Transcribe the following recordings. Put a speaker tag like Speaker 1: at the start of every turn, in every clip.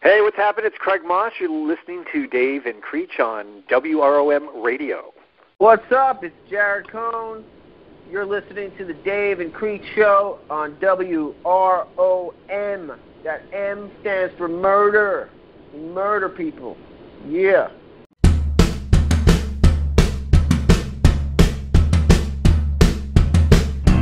Speaker 1: Hey, what's happening? It's Craig Moss. You're listening to Dave and Creech on WROM Radio.
Speaker 2: What's up? It's Jared Cohn. You're listening to the Dave and Creech Show on WROM. That M stands for murder. Murder people. Yeah.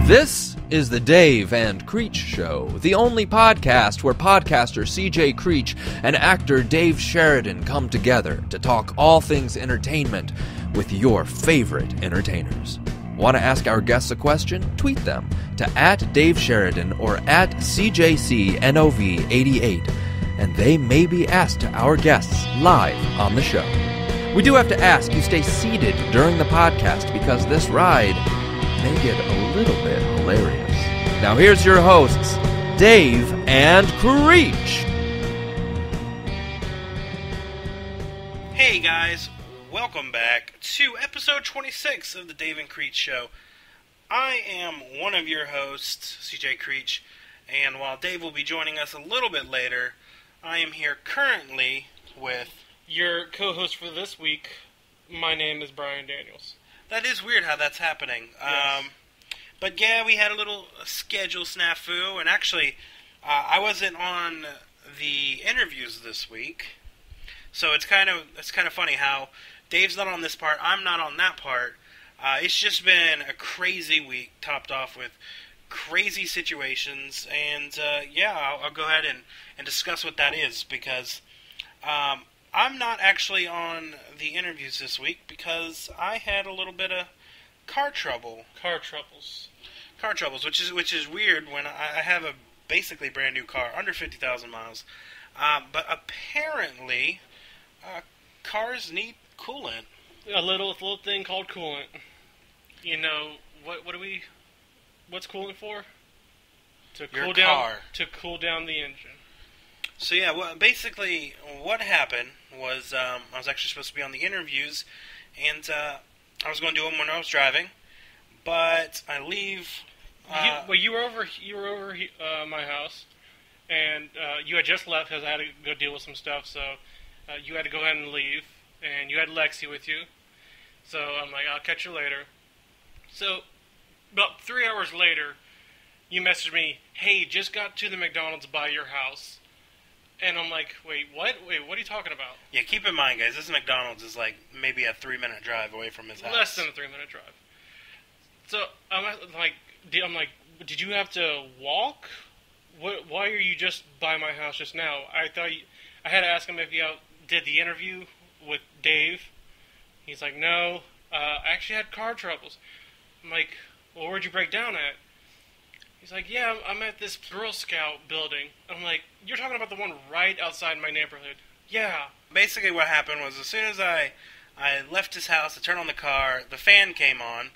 Speaker 3: This is the Dave and Creech Show, the only podcast where podcaster CJ Creech and actor Dave Sheridan come together to talk all things entertainment with your favorite entertainers. Want to ask our guests a question? Tweet them to at Dave Sheridan or at CJCNOV88, and they may be asked to our guests live on the show. We do have to ask you stay seated during the podcast because this ride may get a little bit hilarious. Now, here's your hosts, Dave and Creech.
Speaker 4: Hey guys, welcome back to episode 26 of the Dave and Creech Show. I am one of your hosts, CJ Creech, and while Dave will be joining us a little bit later, I am here currently with.
Speaker 5: Your co-host for this week, my name is Brian Daniels.
Speaker 4: That is weird how that's happening.
Speaker 5: Yes.
Speaker 4: Um, but yeah, we had a little schedule snafu, and actually, uh, I wasn't on the interviews this week, so it's kind of it's kind of funny how Dave's not on this part, I'm not on that part. Uh, it's just been a crazy week, topped off with crazy situations, and uh, yeah, I'll, I'll go ahead and, and discuss what that is because um, I'm not actually on the interviews this week because I had a little bit of car trouble
Speaker 5: Car troubles.
Speaker 4: car troubles, which is which is weird when I, I have a basically brand new car under fifty thousand miles. Um, but apparently, uh, cars need coolant.
Speaker 5: A little little thing called coolant. You know what? What do we? What's coolant for? To
Speaker 4: Your
Speaker 5: cool down. To cool down the engine.
Speaker 4: So yeah, well, basically, what happened was um, I was actually supposed to be on the interviews, and uh, I was going to do them when I was driving, but I leave. Uh,
Speaker 5: you, well, you were over. You were over uh, my house, and uh, you had just left because I had to go deal with some stuff. So uh, you had to go ahead and leave, and you had Lexi with you. So I'm like, I'll catch you later. So about three hours later, you messaged me, "Hey, just got to the McDonald's by your house," and I'm like, "Wait, what? Wait, what are you talking about?"
Speaker 4: yeah, keep in mind, guys, this McDonald's is like maybe a three-minute drive away from his house.
Speaker 5: Less than a three minute drive. So I'm like, I'm like, did you have to walk? What? Why are you just by my house just now? I thought you, I had to ask him if he out, did the interview with Dave. He's like, no. Uh, I actually had car troubles. I'm like, well, where'd you break down at? He's like, yeah, I'm, I'm at this Girl Scout building. I'm like, you're talking about the one right outside my neighborhood. Yeah.
Speaker 4: basically what happened was as soon as I I left his house, I turned on the car, the fan came on,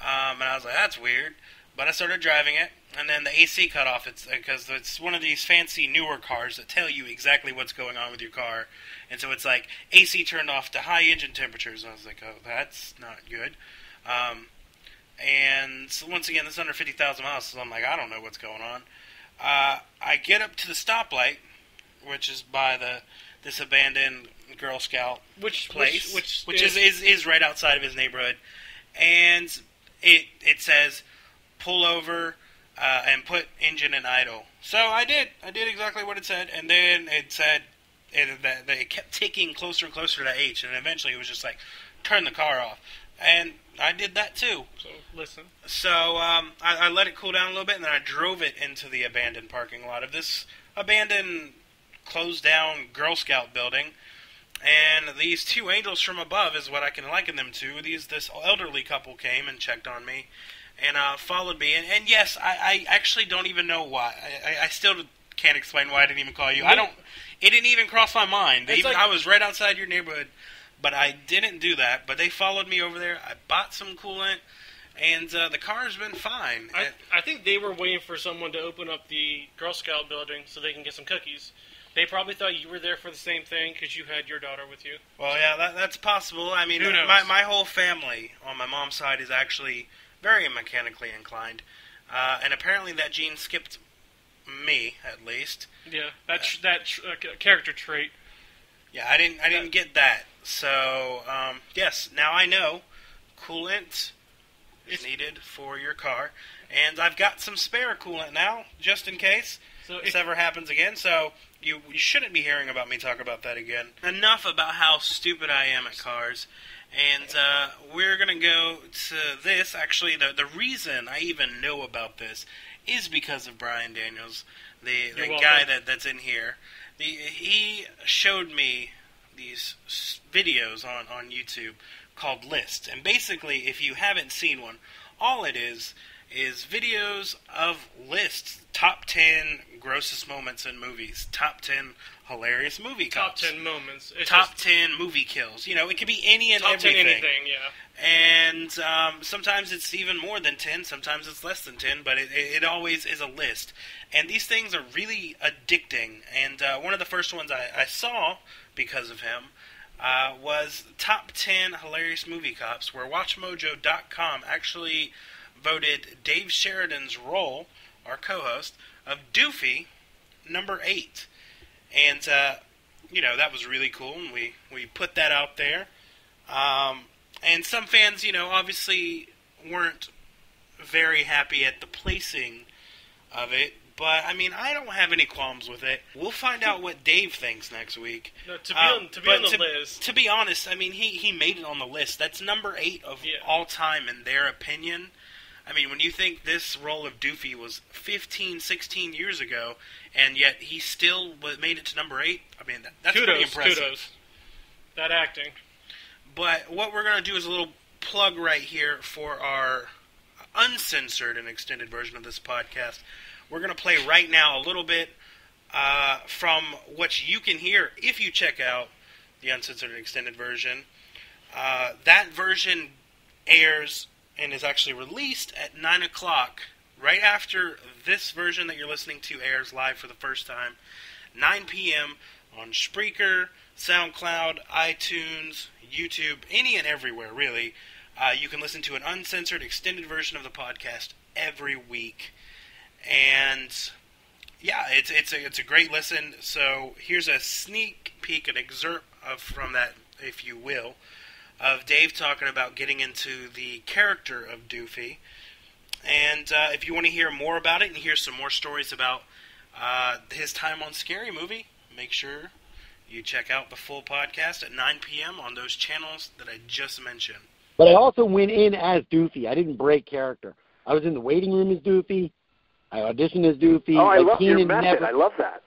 Speaker 4: um, and I was like, "That's weird." But I started driving it, and then the AC cut off. It's because it's one of these fancy newer cars that tell you exactly what's going on with your car, and so it's like AC turned off to high engine temperatures. And I was like, "Oh, that's not good." Um, and so once again, this is under fifty thousand miles, so I'm like, I don't know what's going on. Uh, I get up to the stoplight, which is by the this abandoned Girl Scout
Speaker 5: Which
Speaker 4: place,
Speaker 5: Which,
Speaker 4: which is, is is right outside of his neighborhood, and it it says pull over uh, and put engine in idle. So I did. I did exactly what it said, and then it said it, that that it kept ticking closer and closer to H, and eventually it was just like turn the car off, and I did that too.
Speaker 5: So listen.
Speaker 4: So um, I, I let it cool down a little bit, and then I drove it into the abandoned parking lot of this abandoned, closed down Girl Scout building. And these two angels from above is what I can liken them to. These this elderly couple came and checked on me, and uh, followed me. And, and yes, I, I actually don't even know why. I, I, still can't explain why I didn't even call you. I don't. It didn't even cross my mind. Even
Speaker 5: like-
Speaker 4: I was right outside your neighborhood, but I didn't do that. But they followed me over there. I bought some coolant, and uh, the car's been fine.
Speaker 5: I, I think they were waiting for someone to open up the Girl Scout building so they can get some cookies. They probably thought you were there for the same thing because you had your daughter with you.
Speaker 4: Well, yeah, that, that's possible. I mean,
Speaker 5: Who knows?
Speaker 4: my my whole family on my mom's side is actually very mechanically inclined, uh, and apparently that gene skipped me at least.
Speaker 5: Yeah, that tr- that tr- uh, character trait.
Speaker 4: Yeah, I didn't I didn't get that. So um, yes, now I know coolant is needed for your car, and I've got some spare coolant now just in case
Speaker 5: So
Speaker 4: this ever happens again. So you, you shouldn't be hearing about me talk about that again. Enough about how stupid I am at cars. And uh, we're going to go to this. Actually, the, the reason I even know about this is because of Brian Daniels, the, the guy that, that's in here. The, he showed me these videos on, on YouTube called Lists. And basically, if you haven't seen one, all it is is videos of lists top 10 grossest moments in movies, top 10 hilarious movie
Speaker 5: top
Speaker 4: cops,
Speaker 5: ten moments. It's
Speaker 4: top
Speaker 5: just
Speaker 4: 10 movie kills. You know, it could be any and
Speaker 5: top
Speaker 4: everything.
Speaker 5: ten anything. Yeah.
Speaker 4: And um, sometimes it's even more than 10, sometimes it's less than 10, but it, it, always is a list. And these things are really addicting. And uh, one of the first ones I, I saw because of him uh, was Top 10 Hilarious Movie Cops, where WatchMojo.com actually voted Dave Sheridan's role, our co host, of Doofy, number 8. And, uh, you know, that was really cool, and we, we put that out there. Um, and some fans, you know, obviously weren't very happy at the placing of it. But I mean, I don't have any qualms with it. We'll find out what Dave thinks next week.
Speaker 5: No, to be
Speaker 4: Uh,
Speaker 5: on to be on the
Speaker 4: to,
Speaker 5: list.
Speaker 4: To be honest, I mean, he he made it on the list. That's number eight of
Speaker 5: Yeah.
Speaker 4: all time in their opinion. I mean, when you think this role of Doofy was 15, 16 years ago, and yet he still made it to number eight, I mean, that, that's pretty impressive.
Speaker 5: kudos. That acting.
Speaker 4: But what we're going to do is a little plug right here for our uncensored and extended version of this podcast. We're going to play right now a little bit uh, from what you can hear if you check out the uncensored and extended version. Uh, that version airs and is actually released at 9 o'clock, right after this version that you're listening to airs live for the first time. 9 p.m. on Spreaker, SoundCloud, iTunes, YouTube, any and everywhere, really. Uh, you can listen to an uncensored, extended version of the podcast every week. And yeah, it's it's a it's a great listen. So here's a sneak peek, an excerpt of from that, if you will, of Dave talking about getting into the character of Doofy. And uh, if you want to hear more about it and hear some more stories about uh, his time on Scary Movie, make sure you check out the full podcast at 9 p.m. on those channels that I just mentioned.
Speaker 6: But I also went in as Doofy. I didn't break character. I was in the waiting room as Doofy. I auditioned as Doofy.
Speaker 1: Oh, I
Speaker 6: like,
Speaker 1: love your
Speaker 6: Keenen
Speaker 1: method.
Speaker 6: never,
Speaker 1: I love that.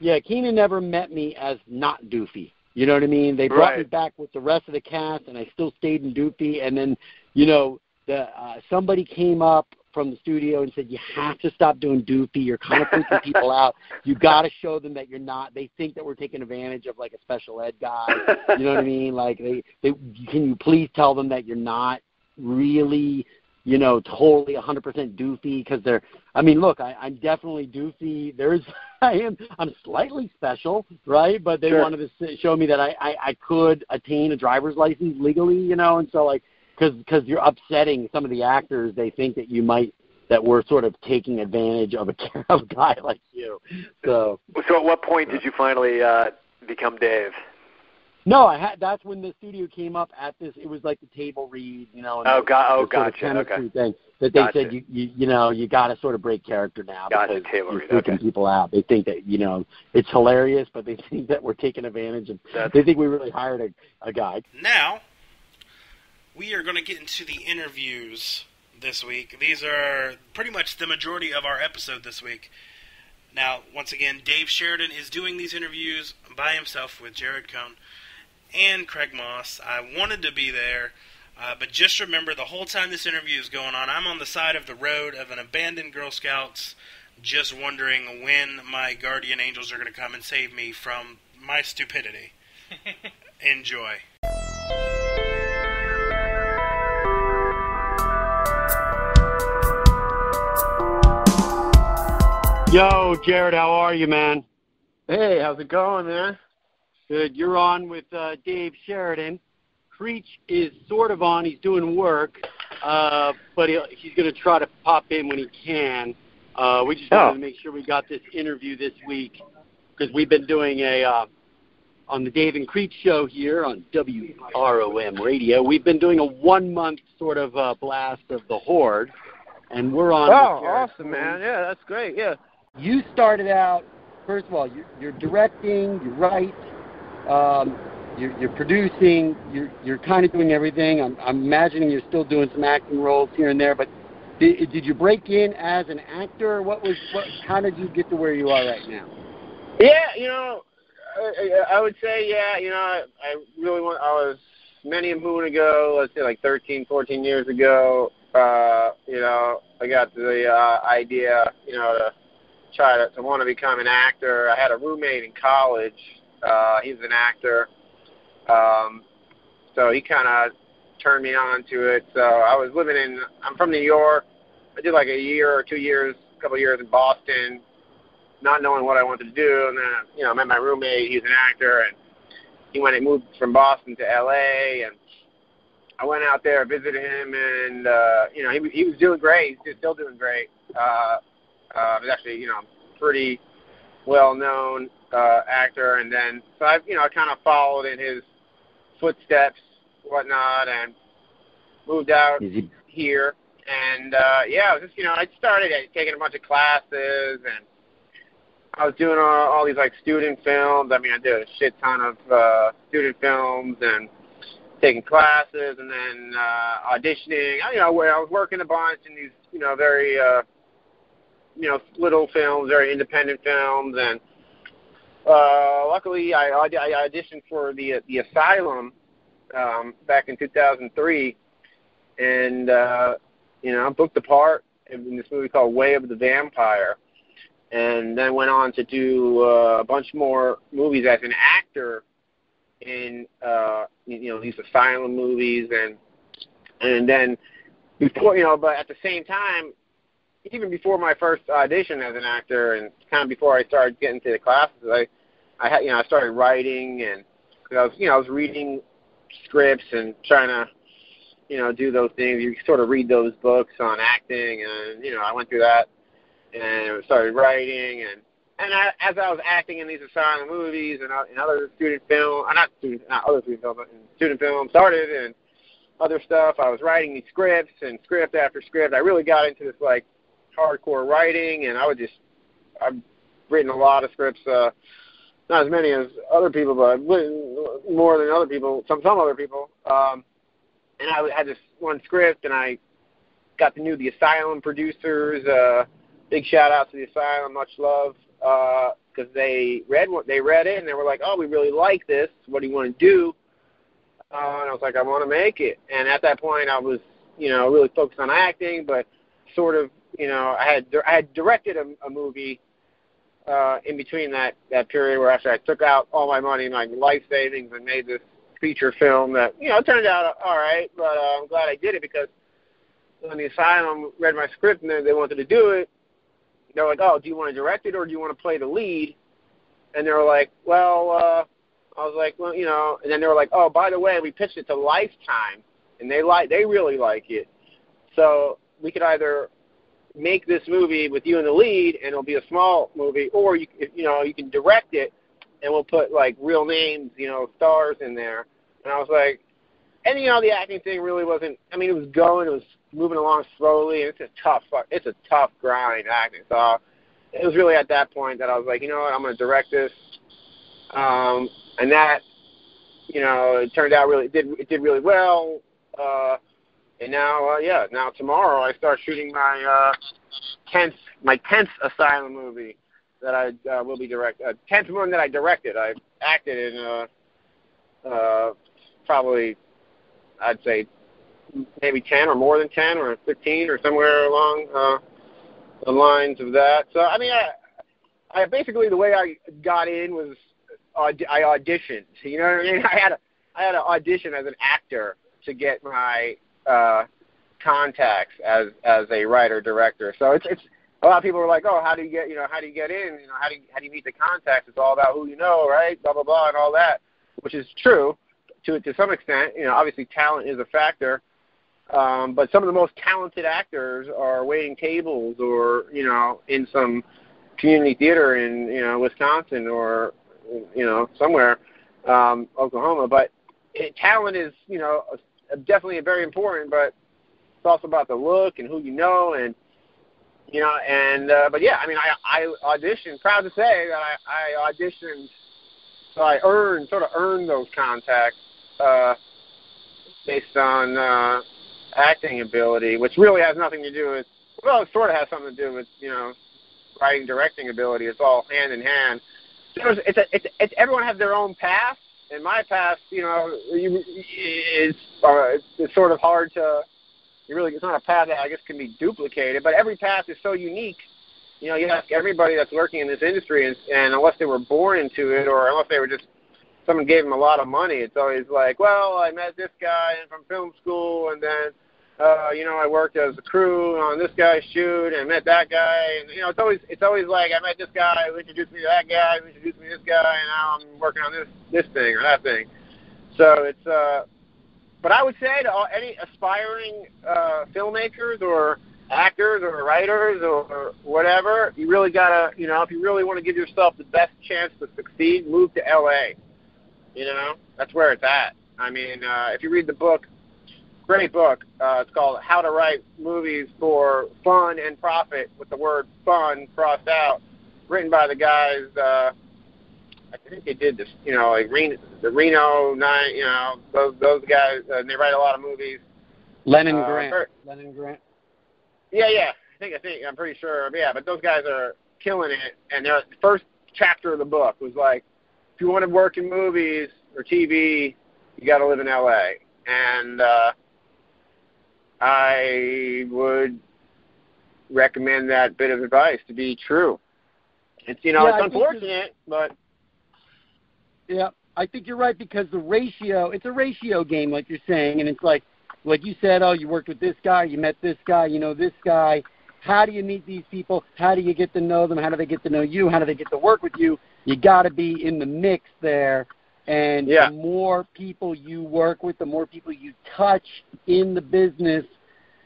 Speaker 6: Yeah, Keenen never met me as not Doofy. You know what I mean? They brought me back with the rest of the cast, and I still stayed in Doofy. And then, you know, the uh, somebody came up from the studio and said, "You have to stop doing Doofy. You're kind of freaking people out. You got to show them that you're not. They think that we're taking advantage of like a special ed guy. You know what I mean? Like, they, they can you please tell them that you're not really." You know, totally 100% doofy because they're. I mean, look, I, I'm definitely doofy. There's, I am, I'm slightly special, right? But they
Speaker 1: Sure.
Speaker 6: wanted to s- show me that I, I, I could attain a driver's license legally, you know, and so like, because because you're upsetting some of the actors, they think that you might that we're sort of taking advantage of a of a guy like you. So
Speaker 1: So, at what point did you finally uh, become Dave?
Speaker 6: no, I had that's when the studio came up at this. It was like the table read, you know. And
Speaker 1: Oh,
Speaker 6: the-
Speaker 1: got- oh,
Speaker 6: the sort of
Speaker 1: gotcha,
Speaker 6: chemistry
Speaker 1: okay.
Speaker 6: Thing that they
Speaker 1: Gotcha.
Speaker 6: said you, you you know you got to sort of break character now
Speaker 1: Gotcha,
Speaker 6: because
Speaker 1: table
Speaker 6: you're
Speaker 1: read,
Speaker 6: freaking
Speaker 1: okay.
Speaker 6: people out. They think that you know it's hilarious, but they think that we're taking advantage of.
Speaker 1: That's-
Speaker 6: They think we really hired a, a guy.
Speaker 4: Now, we are going to get into the interviews this week. These are pretty much the majority of our episode this week. Now, once again, Dave Sheridan is doing these interviews by himself with Jared Cohn and Craig Moss. I wanted to be there, uh, but just remember the whole time this interview is going on, I'm on the side of the road of an abandoned Girl Scouts, just wondering when my guardian angels are going to come and save me from my stupidity. Enjoy.
Speaker 6: Yo, Jared, how are you, man?
Speaker 2: Hey, how's it going, man?
Speaker 6: Good. You're on with uh, Dave Sheridan. Creech is sort of on. He's doing work, uh, but he'll, he's going to try to pop in when he can. Uh, we just
Speaker 2: Oh.
Speaker 6: wanted to make sure we got this interview this week because we've been doing a uh, on the Dave and Creech show here on WROM Radio. We've been doing a one month sort of uh, blast of the Horde, and we're on.
Speaker 2: Oh, awesome, man. Yeah, that's great. Yeah.
Speaker 6: You started out first of all you're, you're directing you write um, you're, you're producing you're, you're kind of doing everything. I'm, I'm imagining you're still doing some acting roles here and there but did, did you break in as an actor? What was what how did you get to where you are right now?
Speaker 2: Yeah, you know, I, I would say, yeah, you know, I, I really want, I was many a moon ago, let's say like 13, 14 years ago, uh, you know, I got the uh, idea, you know, to try to, to want to become an actor. I had a roommate in college. Uh, he's an actor. Um, so he kind of turned me on to it. So I was living in, I'm from New York. I did like a year or two years, a couple of years in Boston, not knowing what I wanted to do. And then, you know, I met my roommate. He's an actor, and he went and moved from Boston to L.A. And I went out there, visited him, and uh, you know, he he was doing great. He's still doing great. Uh, uh, he's actually, you know, pretty well known uh, actor. And then, so I've, you know, I kind of followed in his footsteps, whatnot, and moved out
Speaker 6: he
Speaker 2: here. And uh, yeah, I was just you know I started taking a bunch of classes and I was doing all, all these like student films. I mean, I did a shit ton of uh, student films and taking classes and then uh, auditioning. I, you know, where I was working a bunch in these you know very uh, you know little films, very independent films, and uh, luckily I, I auditioned for the the Asylum um, back in 2003, and uh, you know I booked the part in this movie called Way of the Vampire, and then went on to do uh, a bunch more movies as an actor in uh, you know these asylum movies, and and then before you know, but at the same time, even before my first audition as an actor, and kind of before I started getting to the classes, I I had you know I started writing and 'cause I was you know I was reading scripts and trying to you know do those things. You sort of read those books on acting, and you know I went through that and started writing and and I, as I was acting in these asylum movies and uh, in other student film, uh, not student, not other student film, but student film started and other stuff. I was writing these scripts and script after script. I really got into this like hardcore writing, and I would just I've written a lot of scripts. Uh, not as many as other people, but more than other people. Some some other people. Um, and I had this one script, and I got to know the Asylum producers. Uh, big shout out to the Asylum, much love, because they read what they read it, and they were like, "Oh, we really like this. What do you want to do?" Uh, and I was like, "I want to make it." And at that point, I was, you know, really focused on acting, but sort of, you know, I had I had directed a, a movie uh, in between that that period where after I took out all my money, my life savings, and made this feature film that you know turned out all right. But uh, I'm glad I did it because when the asylum read my script and they, they wanted to do it, they were like, "Oh, do you want to direct it or do you want to play the lead?" And they were like, "Well," uh, I was like, "Well, you know," and then they were like, "Oh, by the way, we pitched it to Lifetime, and they like they really like it, so we could either." Make this movie with you in the lead and it'll be a small movie or you you know you can direct it and we'll put like real names you know stars in there. And I was like and you know the acting thing really wasn't I mean it was going it was moving along slowly and it's a tough it's a tough grind acting so it was really at that point that I was like you know what I'm going to direct this. Um and that you know it turned out really it did it did really well. Uh and now, uh, yeah, now tomorrow I start shooting my uh, tenth my tenth asylum movie that I uh, will be direct uh, tenth one that I directed. I acted in uh, uh, probably I'd say maybe ten or more than ten or fifteen or somewhere along uh, the lines of that. So I mean, I, I basically the way I got in was I auditioned. You know what I mean? I had a I had an audition as an actor to get my uh, contacts as as a writer director. So it's it's a lot of people are like, oh, how do you get you know how do you get in? You know how do you, how do you meet the contacts? It's all about who you know, right? Blah blah blah and all that, which is true to to some extent. You know, obviously talent is a factor, Um, but some of the most talented actors are waiting tables or you know in some community theater in you know Wisconsin or you know somewhere um, Oklahoma. But it, talent is you know definitely very important, but it's also about the look and who you know and you know and uh, but yeah, I mean I I auditioned. Proud to say that I, I auditioned. So I earned sort of earned those contacts uh, based on uh, acting ability, which really has nothing to do with well, it sort of has something to do with you know writing directing ability. It's all hand in hand. It's, it's, a, it's, it's everyone has their own path. In my past, you know, you, it's, uh, it's sort of hard to. You really, it's not a path that I guess can be duplicated, but every path is so unique. You know, you ask everybody that's working in this industry, and, and unless they were born into it, or unless they were just someone gave them a lot of money, it's always like, well, I met this guy from film school, and then uh, you know, I worked as a crew on this guy's shoot and met that guy, and you know, it's always it's always like I met this guy who introduced me to that guy, who introduced me to this guy, and now I'm working on this this thing or that thing. So it's uh, but I would say to all, any aspiring uh, filmmakers or actors or writers or whatever, you really gotta, you know, if you really want to give yourself the best chance to succeed, move to LA. You know, that's where it's at. I mean, uh, if you read the book great book. Uh, it's called How to Write Movies for Fun and Profit with the word fun crossed out. Written by the guys. Uh, I think they did this. You know, like Reno, the Reno Nine. You know, those those guys. Uh, they write a lot of movies.
Speaker 6: Lennon uh, Garant. Lennon Garant.
Speaker 2: Yeah, yeah. I think I think I'm pretty sure. Yeah, but those guys are killing it. And their first chapter of the book was like, if you want to work in movies or TV, you got to live in LA. And uh, I would recommend that bit of advice to be true. It's you know
Speaker 6: yeah,
Speaker 2: it's unfortunate, but
Speaker 6: yeah, I think you're right because the ratio it's a ratio game, like you're saying, and it's like like you said, oh, you worked with this guy, you met this guy, you know this guy. How do you meet these people? How do you get to know them? How do they get to know you? How do they get to work with you? You got to be in the mix there. And
Speaker 2: yeah.
Speaker 6: the more people you work with, the more people you touch in the business,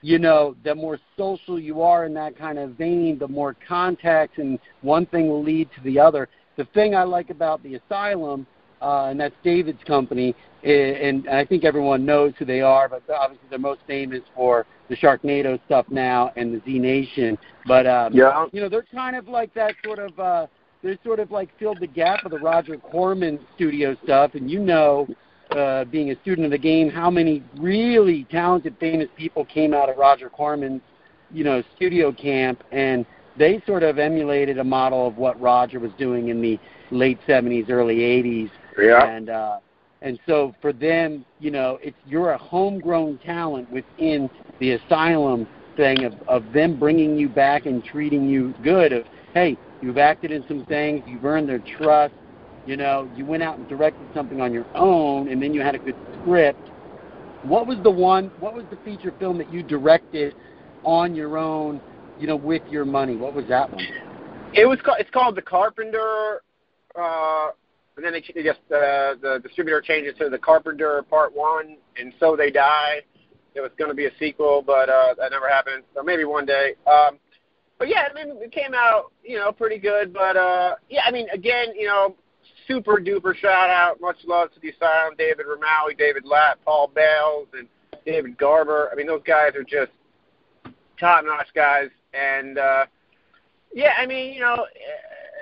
Speaker 6: you know, the more social you are in that kind of vein, the more contacts, and one thing will lead to the other. The thing I like about the asylum, uh, and that's David's company, and I think everyone knows who they are, but obviously they're most famous for the Sharknado stuff now and the Z Nation. But um,
Speaker 2: yeah.
Speaker 6: you know, they're kind of like that sort of. Uh, they're sort of like filled the gap of the Roger Corman studio stuff, and you know uh, being a student of the game, how many really talented, famous people came out of Roger Corman's, you know, studio camp, and they sort of emulated a model of what Roger was doing in the late '70s, early '80s.
Speaker 2: Yeah.
Speaker 6: And uh, and so for them, you know, it's you're a homegrown talent within the asylum thing of of them bringing you back and treating you good. Of hey, you've acted in some things, you've earned their trust you know, you went out and directed something on your own, and then you had a good script. What was the one? What was the feature film that you directed on your own? You know, with your money. What was that one?
Speaker 2: It was called. It's called The Carpenter. Uh, and then they, just uh, the distributor changed it to The Carpenter Part One, and so they die. It was going to be a sequel, but uh, that never happened. So maybe one day. Um, but yeah, I mean, it came out, you know, pretty good. But uh, yeah, I mean, again, you know, super duper shout out. Much love to the Asylum, David Rimawi, David Latt, Paul Bales, and David Garber. I mean, those guys are just top notch guys. And uh, yeah, I mean, you know,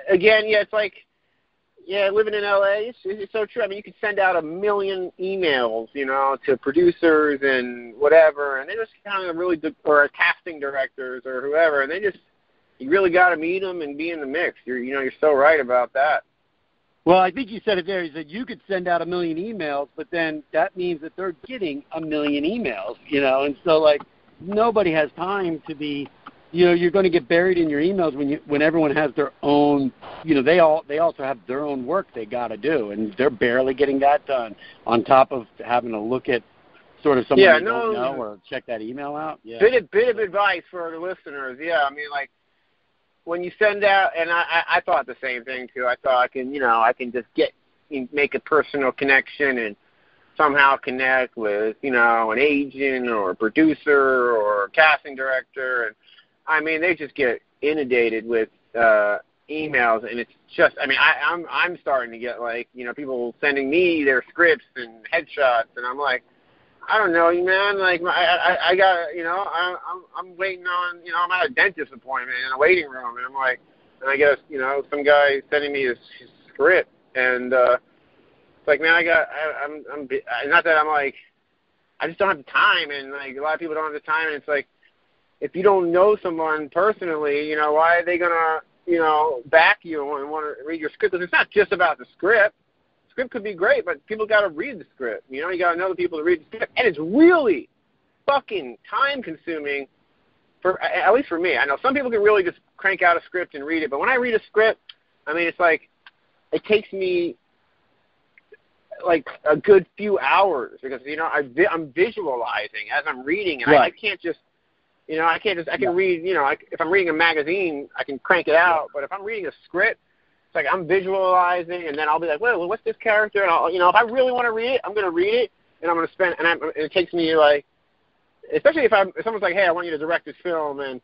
Speaker 2: again, yeah, it's like, yeah, living in LA, it's, it's so true. I mean, you could send out a million emails, you know, to producers and whatever, and they just kind of really, or casting directors or whoever, and they just, you really got to meet them and be in the mix. You're, you know, you're so right about that.
Speaker 6: Well, I think you said it there. Is that you could send out a million emails, but then that means that they're getting a million emails, you know, and so like nobody has time to be, you know, you're going to get buried in your emails when you when everyone has their own, you know, they all they also have their own work they got to do, and they're barely getting that done. On top of having to look at sort of someone
Speaker 2: yeah, no,
Speaker 6: don't know or check that email out. Yeah.
Speaker 2: Bit of bit of advice for the listeners. Yeah, I mean like when you send out, and I, I, I thought the same thing too. I thought I can, you know, I can just get make a personal connection and somehow connect with you know an agent or a producer or a casting director, and I mean they just get inundated with uh, emails, and it's just I mean I, I'm I'm starting to get like you know people sending me their scripts and headshots, and I'm like. I don't know, you man. Like I, I, I got, you know, I, I'm, I'm waiting on, you know, I'm at a dentist appointment in a waiting room, and I'm like, and I guess, you know, some guy sending me his, his script, and uh, it's like, man, I got, I, I'm, I'm, not that I'm like, I just don't have the time, and like a lot of people don't have the time, and it's like, if you don't know someone personally, you know, why are they gonna, you know, back you and want to read your script? Because it's not just about the script. The script could be great, but people got to read the script. You know, you got to know the people to read the script, and it's really fucking time consuming. For at least for me, I know some people can really just crank out a script and read it, but when I read a script, I mean, it's like it takes me like a good few hours because you know I vi- I'm visualizing as I'm reading, and
Speaker 6: right.
Speaker 2: I, I can't just you know I can't just I can read you know I, if I'm reading a magazine I can crank it out, but if I'm reading a script, it's like I'm visualizing, and then I'll be like, well, what's this character? And I'll you know if I really want to read it, I'm going to read it, and I'm going to spend and, I'm, and it takes me like especially if I'm if someone's like, hey, I want you to direct this film and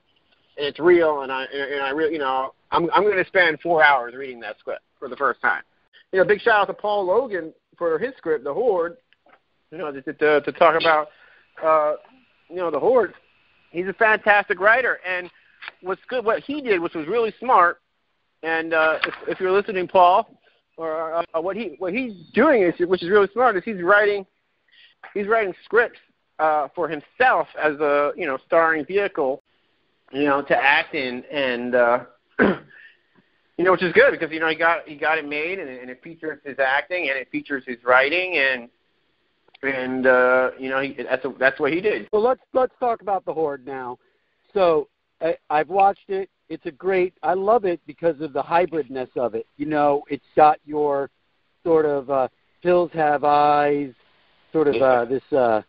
Speaker 2: and it's real, and I and I really, you know, I'm I'm going to spend four hours reading that script for the first time. You know, big shout out to Paul Logan for his script, The Horde. You know, to to, to talk about, uh, you know, The Horde. He's a fantastic writer, and what's good, what he did, which was really smart, and uh, if, if you're listening, Paul, or uh, what he what he's doing is, which is really smart, is he's writing he's writing scripts uh, for himself as a you know starring vehicle you know, to act in, and uh, you know, which is good because you know he got he got it made, and, and it features his acting, and it features his writing, and and uh, you know, he, that's a, that's what he did.
Speaker 6: Well, let's let's talk about the Horde now. So I, I've watched it. It's a great. I love it because of the hybridness of it. You know, it's got your sort of uh, hills have eyes, sort of uh, this. Uh,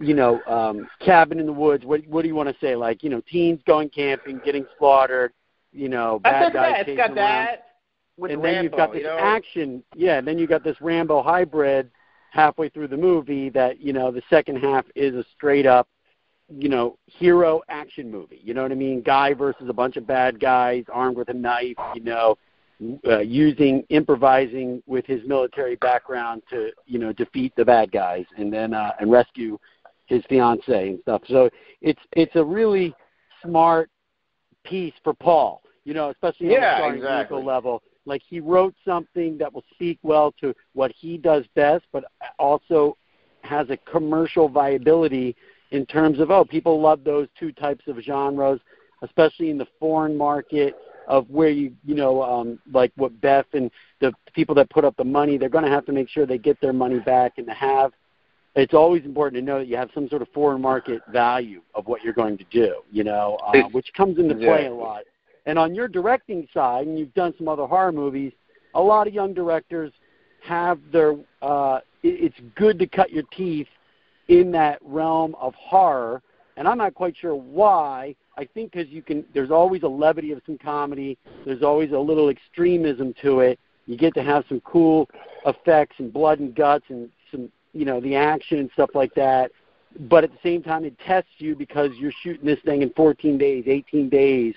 Speaker 6: you know, um, cabin in the woods. What what do you want to say? Like, you know, teens going camping, getting slaughtered. You know, bad guys
Speaker 2: that.
Speaker 6: chasing
Speaker 2: It's got
Speaker 6: around.
Speaker 2: that. With
Speaker 6: and
Speaker 2: Rambo,
Speaker 6: then you've got this
Speaker 2: you know?
Speaker 6: action. Yeah, and then you got this Rambo hybrid halfway through the movie. That you know, the second half is a straight up, you know, hero action movie. You know what I mean? Guy versus a bunch of bad guys armed with a knife. You know. Uh, using improvising with his military background to you know defeat the bad guys and then uh, and rescue his fiance and stuff. So it's it's a really smart piece for Paul, you know, especially on
Speaker 2: Yeah,
Speaker 6: the starring
Speaker 2: exactly.
Speaker 6: level. Like he wrote something that will speak well to what he does best, but also has a commercial viability in terms of oh, people love those two types of genres, especially in the foreign market of where you you know um like what Beth and the people that put up the money they're going to have to make sure they get their money back and to have it's always important to know that you have some sort of foreign market value of what you're going to do, you know, uh, which comes into play a lot. And on your directing side, and you've done some other horror movies, a lot of young directors have their. Uh, it's good to cut your teeth in that realm of horror, and I'm not quite sure why. I think because you can. There's always a levity of some comedy. There's always a little extremism to it. You get to have some cool effects and blood and guts and some you know the action and stuff like that but at the same time it tests you because you're shooting this thing in 14 days 18 days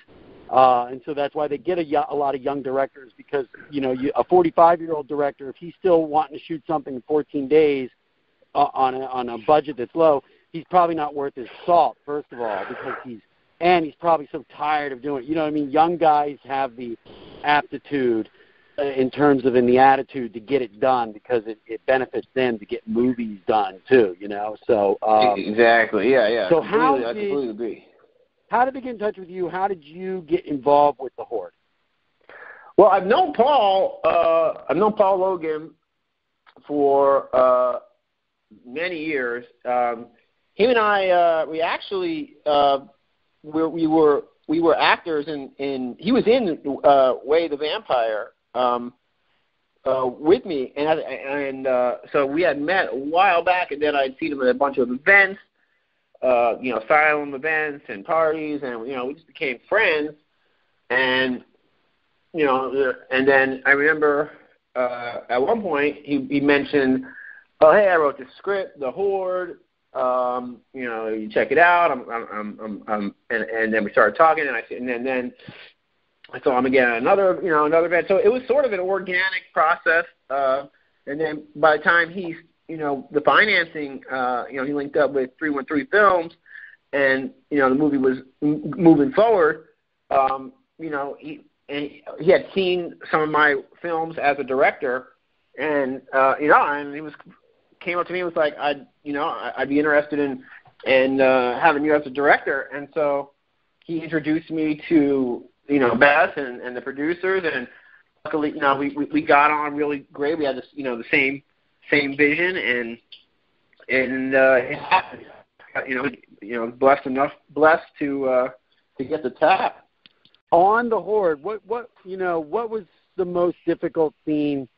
Speaker 6: uh and so that's why they get a, a lot of young directors because you know you, a 45 year old director if he's still wanting to shoot something in 14 days uh, on a on a budget that's low he's probably not worth his salt first of all because he's and he's probably so tired of doing it you know what i mean young guys have the aptitude uh, in terms of in the attitude to get it done because it, it benefits them to get movies done too. You know, so um,
Speaker 2: exactly. Yeah, yeah.
Speaker 6: so how
Speaker 2: completely, I completely agree.
Speaker 6: How did they get in touch with you? How did you get involved with the horde?
Speaker 2: Well, I've known Paul. Uh, I've known Paul Logan for uh, many years. Um, him and I, uh, we actually, uh, we, we were we were actors in. in he was in uh, Way the Vampire um, uh, with me, and and uh, so we had met a while back, and then I'd seen him at a bunch of events, uh, you know, asylum events and parties, and you know, we just became friends. And you know, and then I remember uh, at one point he, he mentioned oh hey, I wrote this script, The Horde. Um, you know, you check it out. I'm, I'm, I'm, I'm, and, and then we started talking, and I and then, then I saw him again another, you know, another event. So it was sort of an organic process. Uh, and then by the time he's, you know, the financing, uh, you know, he linked up with 313 Films, and you know, the movie was m- moving forward. Um, you know, he and he had seen some of my films as a director, and uh, you know, and he was came up to me and was like, I'd, you know, I'd be interested in in uh, having you as a director, and so he introduced me to you know Beth and, and the producers, and luckily, you know, we, we we got on really great. We had this, you know, the same same vision, and and uh, it happened. You know, you know, blessed enough, blessed to uh, to get the tap.
Speaker 6: On the horde, what what you know, what was the most difficult scene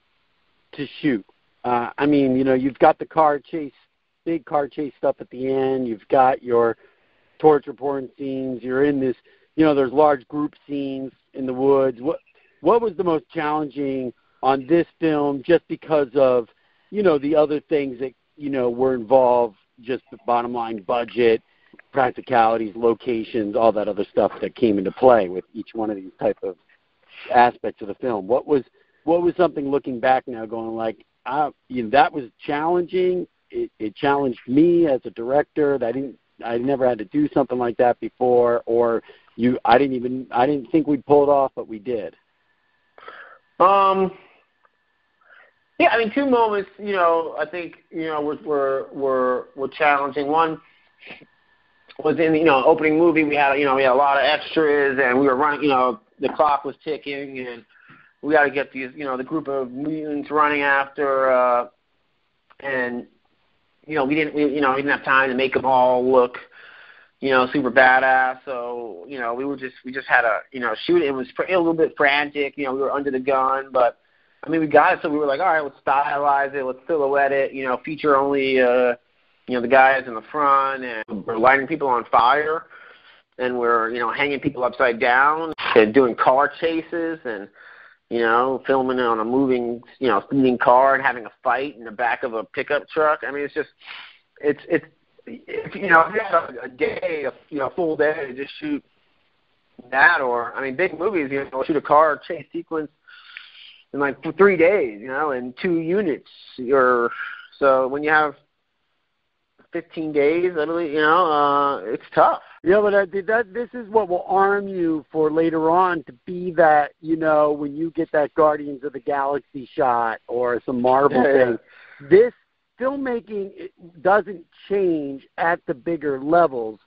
Speaker 6: to shoot? Uh, I mean, you know, you've got the car chase, big car chase stuff at the end. You've got your torture porn scenes. You're in this, you know, there's large group scenes in the woods. What what was the most challenging on this film, just because of, you know, the other things that you know were involved, just the bottom line budget, practicalities, locations, all that other stuff that came into play with each one of these type of aspects of the film. What was what was something looking back now, going like, I, you know, that was challenging. It, it challenged me as a director. That I didn't, I never had to do something like that before, or you, I didn't even, I didn't think we'd pull it off, but we did.
Speaker 2: Um. Yeah, I mean, two moments. You know, I think you know were were were, were challenging. One was in you know opening movie. We had you know we had a lot of extras, and we were running. You know, the clock was ticking, and we got to get these, you know, the group of mutants running after, uh, and you know, we didn't, we, you know, we didn't have time to make them all look, you know, super badass. So, you know, we were just, we just had a, you know, shoot. It was a little bit frantic. You know, we were under the gun, but I mean, we got it. So we were like, all right, let's stylize it, let's silhouette it. You know, feature only, uh, you know, the guys in the front, and we're lighting people on fire, and we're, you know, hanging people upside down, and doing car chases, and you know, filming on a moving, you know, speeding car and having a fight in the back of a pickup truck. I mean, it's just, it's, it's, if, you know, if you had a, day, a, you know, a full day to just shoot that, or I mean, big movies, you know, shoot a car chase sequence in like three days, you know, in two units, or so when you have 15 days, literally, you know, uh, it's tough.
Speaker 6: Yeah, but that, that this is what will arm you for later on to be that, you know, when you get that Guardians of the Galaxy shot or some Marvel
Speaker 2: Yeah.
Speaker 6: thing. This filmmaking it doesn't change at the bigger levels.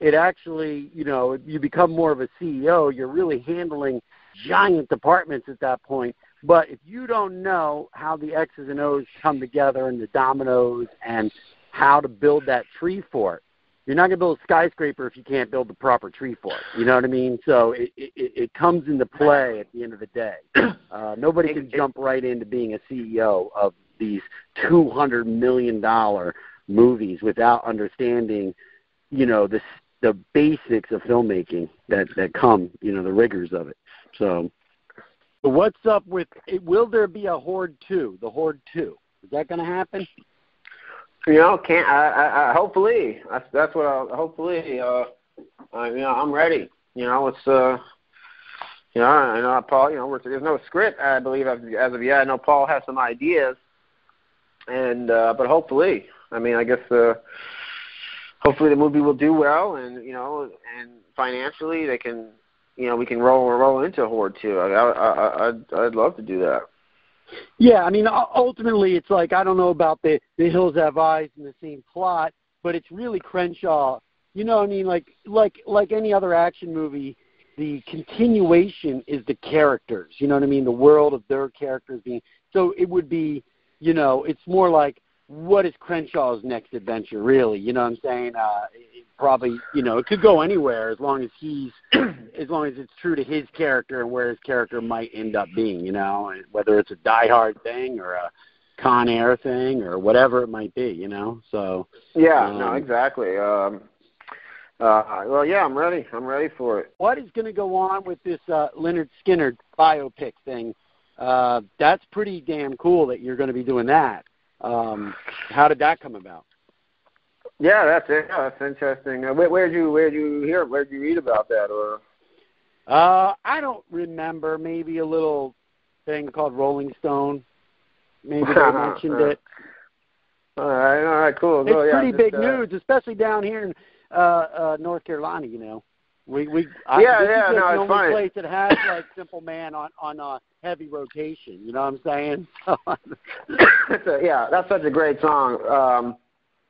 Speaker 6: It actually, you know, you become more of a CEO. You're really handling giant departments at that point. But if you don't know how the X's and O's come together and the dominoes and how to build that tree fort, you're not going to build a skyscraper if you can't build the proper tree fort. You know what I mean? So it it, it comes into play at the end of the day. Uh, nobody can jump right into being a CEO of these two hundred million dollar movies without understanding, you know, the the basics of filmmaking that that come, you know, the rigors of it. So, what's up with? It will there be a Horde two? The Horde two is that going to happen?
Speaker 2: You know, can't I? I, I hopefully that's that's what I hopefully. Uh, uh, you know, I'm ready. You know, it's uh, you know, I know Paul. You know, we're, there's no script. I believe as, as of yet. I know Paul has some ideas, and uh, but hopefully, I mean, I guess uh, hopefully the movie will do well, and you know, and financially they can, you know, we can roll roll into Horde too. I, I, I I'd I'd love to do that.
Speaker 6: Yeah, I mean, ultimately, it's like I don't know about the the Hills Have Eyes and the same plot, but it's really Crenshaw. You know, what I mean, like like like any other action movie, the continuation is the characters. You know what I mean? The world of their characters being. So it would be, you know, it's more like what is Crenshaw's next adventure really? You know what I'm saying? Uh, probably, you know, it could go anywhere as long as he's, as long as it's true to his character and where his character might end up being. You know, whether it's a Die Hard thing or a Con Air thing or whatever it might be. You know, so
Speaker 2: Yeah,
Speaker 6: Um,
Speaker 2: no, exactly. Um, uh, well, yeah, I'm ready. I'm ready for it.
Speaker 6: what is going to go on with this uh, Lynyrd Skynyrd biopic thing? Uh, that's pretty damn cool that you're going to be doing that. Um, how did that come about?
Speaker 2: Yeah, that's it. Yeah, that's interesting. Uh, where, where'd you where'd you hear where'd you read about that or?
Speaker 6: Uh, I don't remember. Maybe a little thing called Rolling Stone. Maybe they mentioned it.
Speaker 2: All right, all right, cool.
Speaker 6: It's
Speaker 2: yeah,
Speaker 6: pretty
Speaker 2: just,
Speaker 6: big
Speaker 2: uh,
Speaker 6: news, especially down here in uh, uh, North Carolina. You know, we we I,
Speaker 2: Yeah,
Speaker 6: is
Speaker 2: no,
Speaker 6: the
Speaker 2: it's
Speaker 6: only
Speaker 2: funny.
Speaker 6: place that has like Simple Man on on uh, heavy rotation. You know what I'm saying?
Speaker 2: A- yeah, that's such a great song. Um,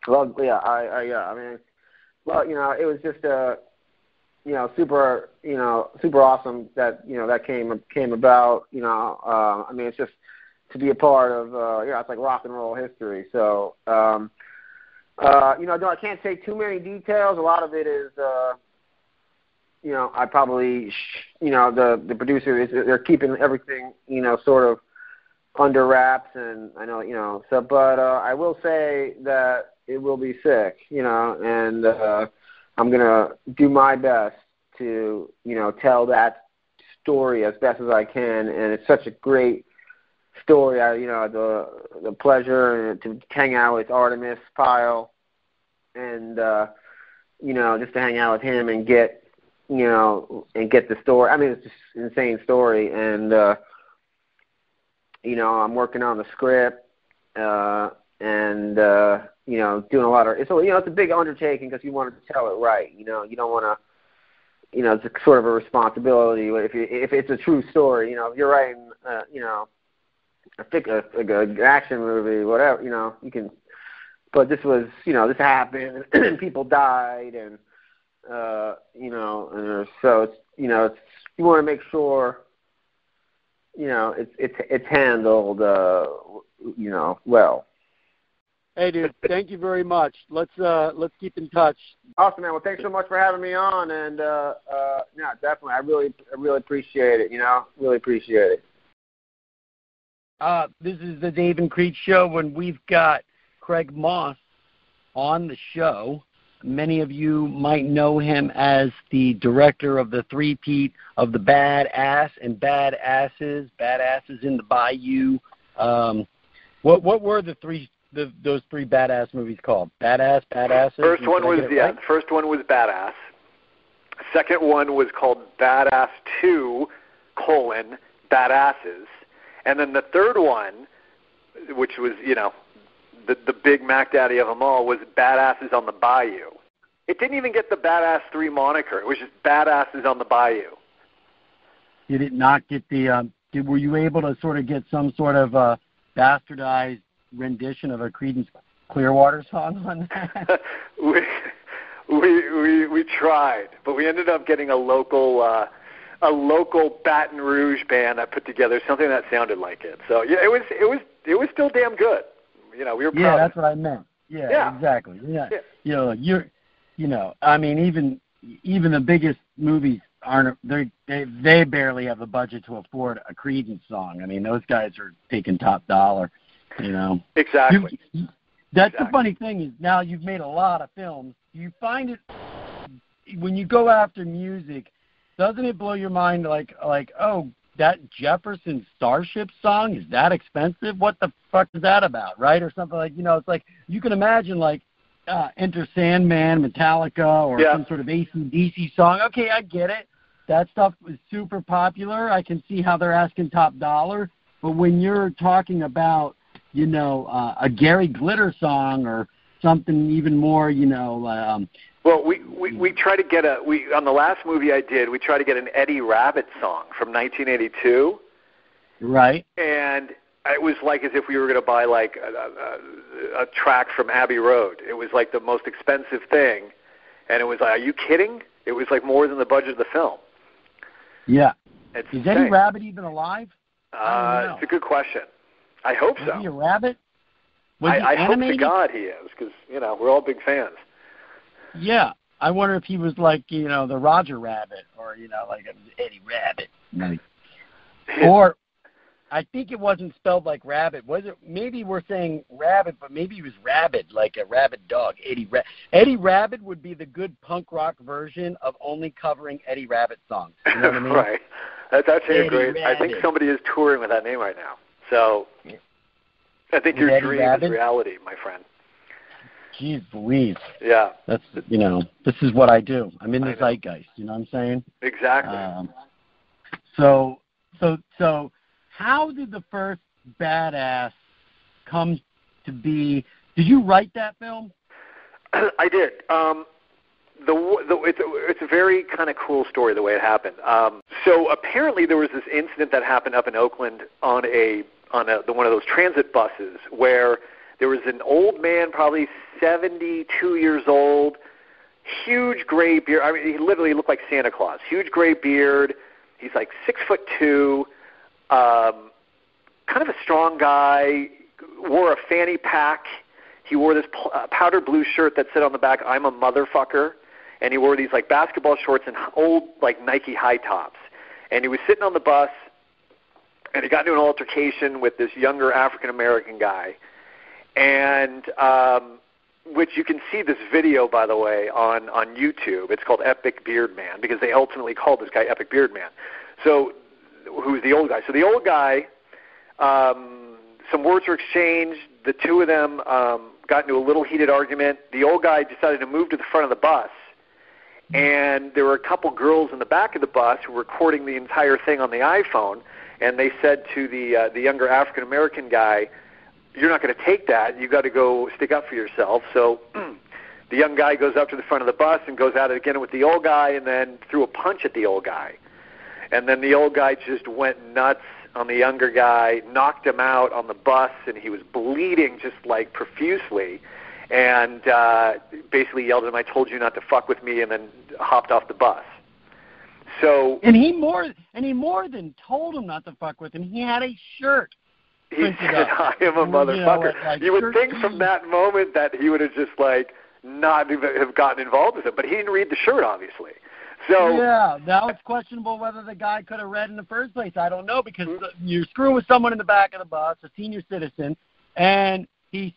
Speaker 2: well, yeah, I, I, yeah, I mean, well, you know, it was just a, you know, super, you know, super awesome that you know that came came about. You know, uh, I mean, it's just to be a part of, uh, yeah, it's like rock and roll history. So, um, uh, you know, no, I can't say too many details. A lot of it is. Uh, you know, I probably, you know, the the producer is they're keeping everything, you know, sort of under wraps, and I know, you know, so but uh, I will say that it will be sick, you know, and uh, I'm gonna do my best to, you know, tell that story as best as I can, and it's such a great story. I, you know, the the pleasure to hang out with Artimus Pyle, and uh, you know, just to hang out with him and get, you know, and get the story. I mean, it's just an insane story, and uh, you know, I'm working on the script, uh, and uh, you know, doing a lot of. It's you know, it's a big undertaking because you want to tell it right. You know, you don't want to. You know, it's a, sort of a responsibility if you if it's a true story. You know, if you're writing, uh, you know, a, fic- a, like a action movie, whatever. You know, you can. But this was, you know, this happened, and people died, and uh, you know, so it's, you know, it's you want to make sure you know, it's it's it's handled uh you know, well.
Speaker 6: hey, dude, thank you very much. Let's uh let's keep in touch.
Speaker 2: Awesome man, well thanks so much for having me on and uh uh yeah, definitely. I really I really appreciate it, you know. Really appreciate it.
Speaker 6: Uh, this is the Dave and Creech show when we've got Craig Moss on the show. Many of you might know him as the director of the three-peat of the Bad Ass and Badasses, Badasses in the Bayou. Um, what what were the three the, those three badass movies called? Badass, Badasses.
Speaker 1: First one was yeah.
Speaker 6: right?
Speaker 1: The first one was Badass. Second one was called Badass Two: colon Badasses, and then the third one, which was you know the the big Mac Daddy of them all, was Badasses on the Bayou. It didn't even get the Badass Three moniker. It was just Badasses on the Bayou.
Speaker 6: You did not get the. Um, did, were you able to sort of get some sort of uh, bastardized rendition of a Creedence Clearwater song on that?
Speaker 1: we we we we tried, but we ended up getting a local uh a local Baton Rouge band that put together something that sounded like it. So yeah, it was it was it was still damn good. You know, we were
Speaker 6: Yeah, that's what I meant. Yeah,
Speaker 1: Yeah.
Speaker 6: exactly. Yeah.
Speaker 1: Yeah.
Speaker 6: You know, you're, you know, I mean, even even the biggest movies aren't they they they barely have the budget to afford a Creedence song. I mean, those guys are taking top dollar. You know,
Speaker 1: exactly.
Speaker 6: You- that's the funny thing is now you've made a lot of films. You find it when you go after music, doesn't it blow your mind like like oh that Jefferson Starship song is that expensive? What the fuck is that about, right? Or something like you know, it's like you can imagine like uh, Enter Sandman, Metallica, or
Speaker 1: Yeah.
Speaker 6: some sort of ACDC song. Okay, I get it. That stuff is super popular. I can see how they're asking top dollar. But when you're talking about, you know, uh, a Gary Glitter song or something even more, you know, um,
Speaker 1: Well, we, we we try to get a we on the last movie I did, we tried to get an Eddie Rabbitt song from 1982.
Speaker 6: right?
Speaker 1: and it was like as if we were going to buy like a, a, a track from Abbey Road. It was like the most expensive thing, and it was like, are you kidding? It was like more than the budget of the film.
Speaker 6: Yeah.
Speaker 1: It's
Speaker 6: Is Eddie. Rabbitt even alive?
Speaker 1: Uh, it's a good question. I hope
Speaker 6: Was he a
Speaker 1: so.
Speaker 6: rabbit? Was
Speaker 1: I, I hope to? God he is, because you know we're all big fans.
Speaker 6: Yeah. I wonder if he was like, you know, the Roger Rabbit or, you know, like it was Eddie Rabbitt. Like, or I think it wasn't spelled like rabbit. Was it? Maybe we're saying rabbit, but maybe it was rabid, like a rabid dog. Eddie Ra- Eddie Rabbit would be the good punk rock version of only covering Eddie Rabbitt songs. You know what I mean?
Speaker 1: right. That's actually
Speaker 6: Eddie
Speaker 1: a great. I think somebody is touring with that name right now. So I think your
Speaker 6: Eddie
Speaker 1: dream
Speaker 6: Rabbitt?
Speaker 1: is reality, my friend.
Speaker 6: Jeez Louise.
Speaker 1: Yeah,
Speaker 6: That's you know, this is what I do. I'm in the zeitgeist. You know what I'm saying?
Speaker 1: exactly.
Speaker 6: Um, so so so, how did the first badass come to be? Did you write that film?
Speaker 1: I did. Um, the, the it's a, it's a very kind of cool story the way it happened. Um, so apparently there was this incident that happened up in Oakland on a on a, the, one of those transit buses where there was an old man, probably 72 years old, huge gray beard. I mean, he literally looked like Santa Claus. Huge gray beard. He's like six foot two, um, kind of a strong guy. Wore a fanny pack. He wore this uh, powder blue shirt that said on the back, "I'm a motherfucker," and he wore these like basketball shorts and old like Nike high tops. And he was sitting on the bus, and he got into an altercation with this younger African American guy, and um, which you can see this video by the way on on YouTube. It's called Epic Beard Man because they ultimately called this guy Epic Beard Man. So who's the old guy? So the old guy. Um, some words were exchanged. The two of them um, got into a little heated argument. The old guy decided to move to the front of the bus, and there were a couple girls in the back of the bus who were recording the entire thing on the iPhone. And they said to the uh, the younger African American guy, "You're not going to take that. You've got to go stick up for yourself." So the young guy goes up to the front of the bus and goes at it again with the old guy, and then threw a punch at the old guy. And then the old guy just went nuts on the younger guy, knocked him out on the bus, and he was bleeding just like profusely. And uh, basically yelled at him, "I told you not to fuck with me," and then hopped off the bus. So
Speaker 6: And he more and he more than told him not to fuck with him. He had a shirt.
Speaker 1: He said, "I am a
Speaker 6: You know,
Speaker 1: motherfucker."
Speaker 6: like
Speaker 1: you would think from that moment that he would have just like not even have gotten involved with it, but he didn't read the shirt, obviously. So
Speaker 6: yeah, now it's questionable whether the guy could have read in the first place. I don't know because
Speaker 1: Mm-hmm.
Speaker 6: you're screwing with someone in the back of the bus, a senior citizen, and he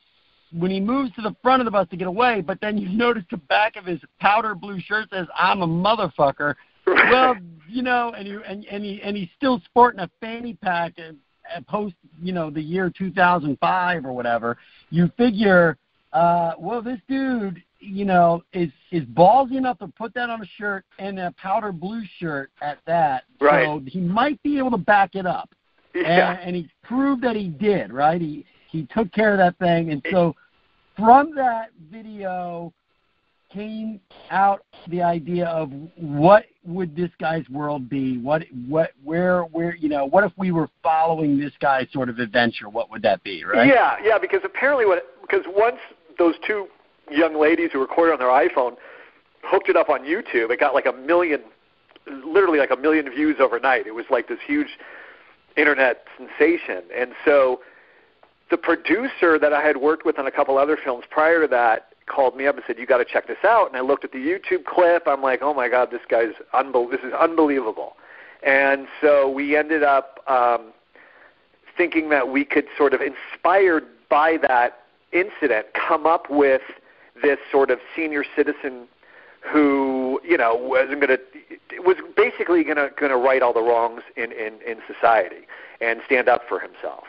Speaker 6: when he moves to the front of the bus to get away, but then you notice the back of his powder blue shirt says "I'm a motherfucker." Well, you know, and you and and he and he's still sporting a fanny pack and post, you know, the year 2005 or whatever. You figure, uh, well, this dude, you know, is is ballsy enough to put that on a shirt and a powder blue shirt at that.
Speaker 1: Right.
Speaker 6: So he might be able to back it up,
Speaker 1: yeah.
Speaker 6: and, and he proved that he did. Right. He he took care of that thing, and so from that video came out the idea of what would this guy's world be? What what where where you know what if we were following this guy's sort of adventure? What would that be? Right?
Speaker 1: Yeah, yeah, because apparently what because once those two young ladies who recorded on their iPhone hooked it up on YouTube, it got like a million literally like a million views overnight. It was like this huge internet sensation. And so the producer that I had worked with on a couple other films prior to that called me up and said, "You got to check this out." And I looked at the YouTube clip. I'm like, "Oh my God, this guy's unbel- this is unbelievable." And so we ended up um, thinking that we could sort of inspired by that incident come up with this sort of senior citizen who you know wasn't going to was basically going to going to right all the wrongs in, in in society and stand up for himself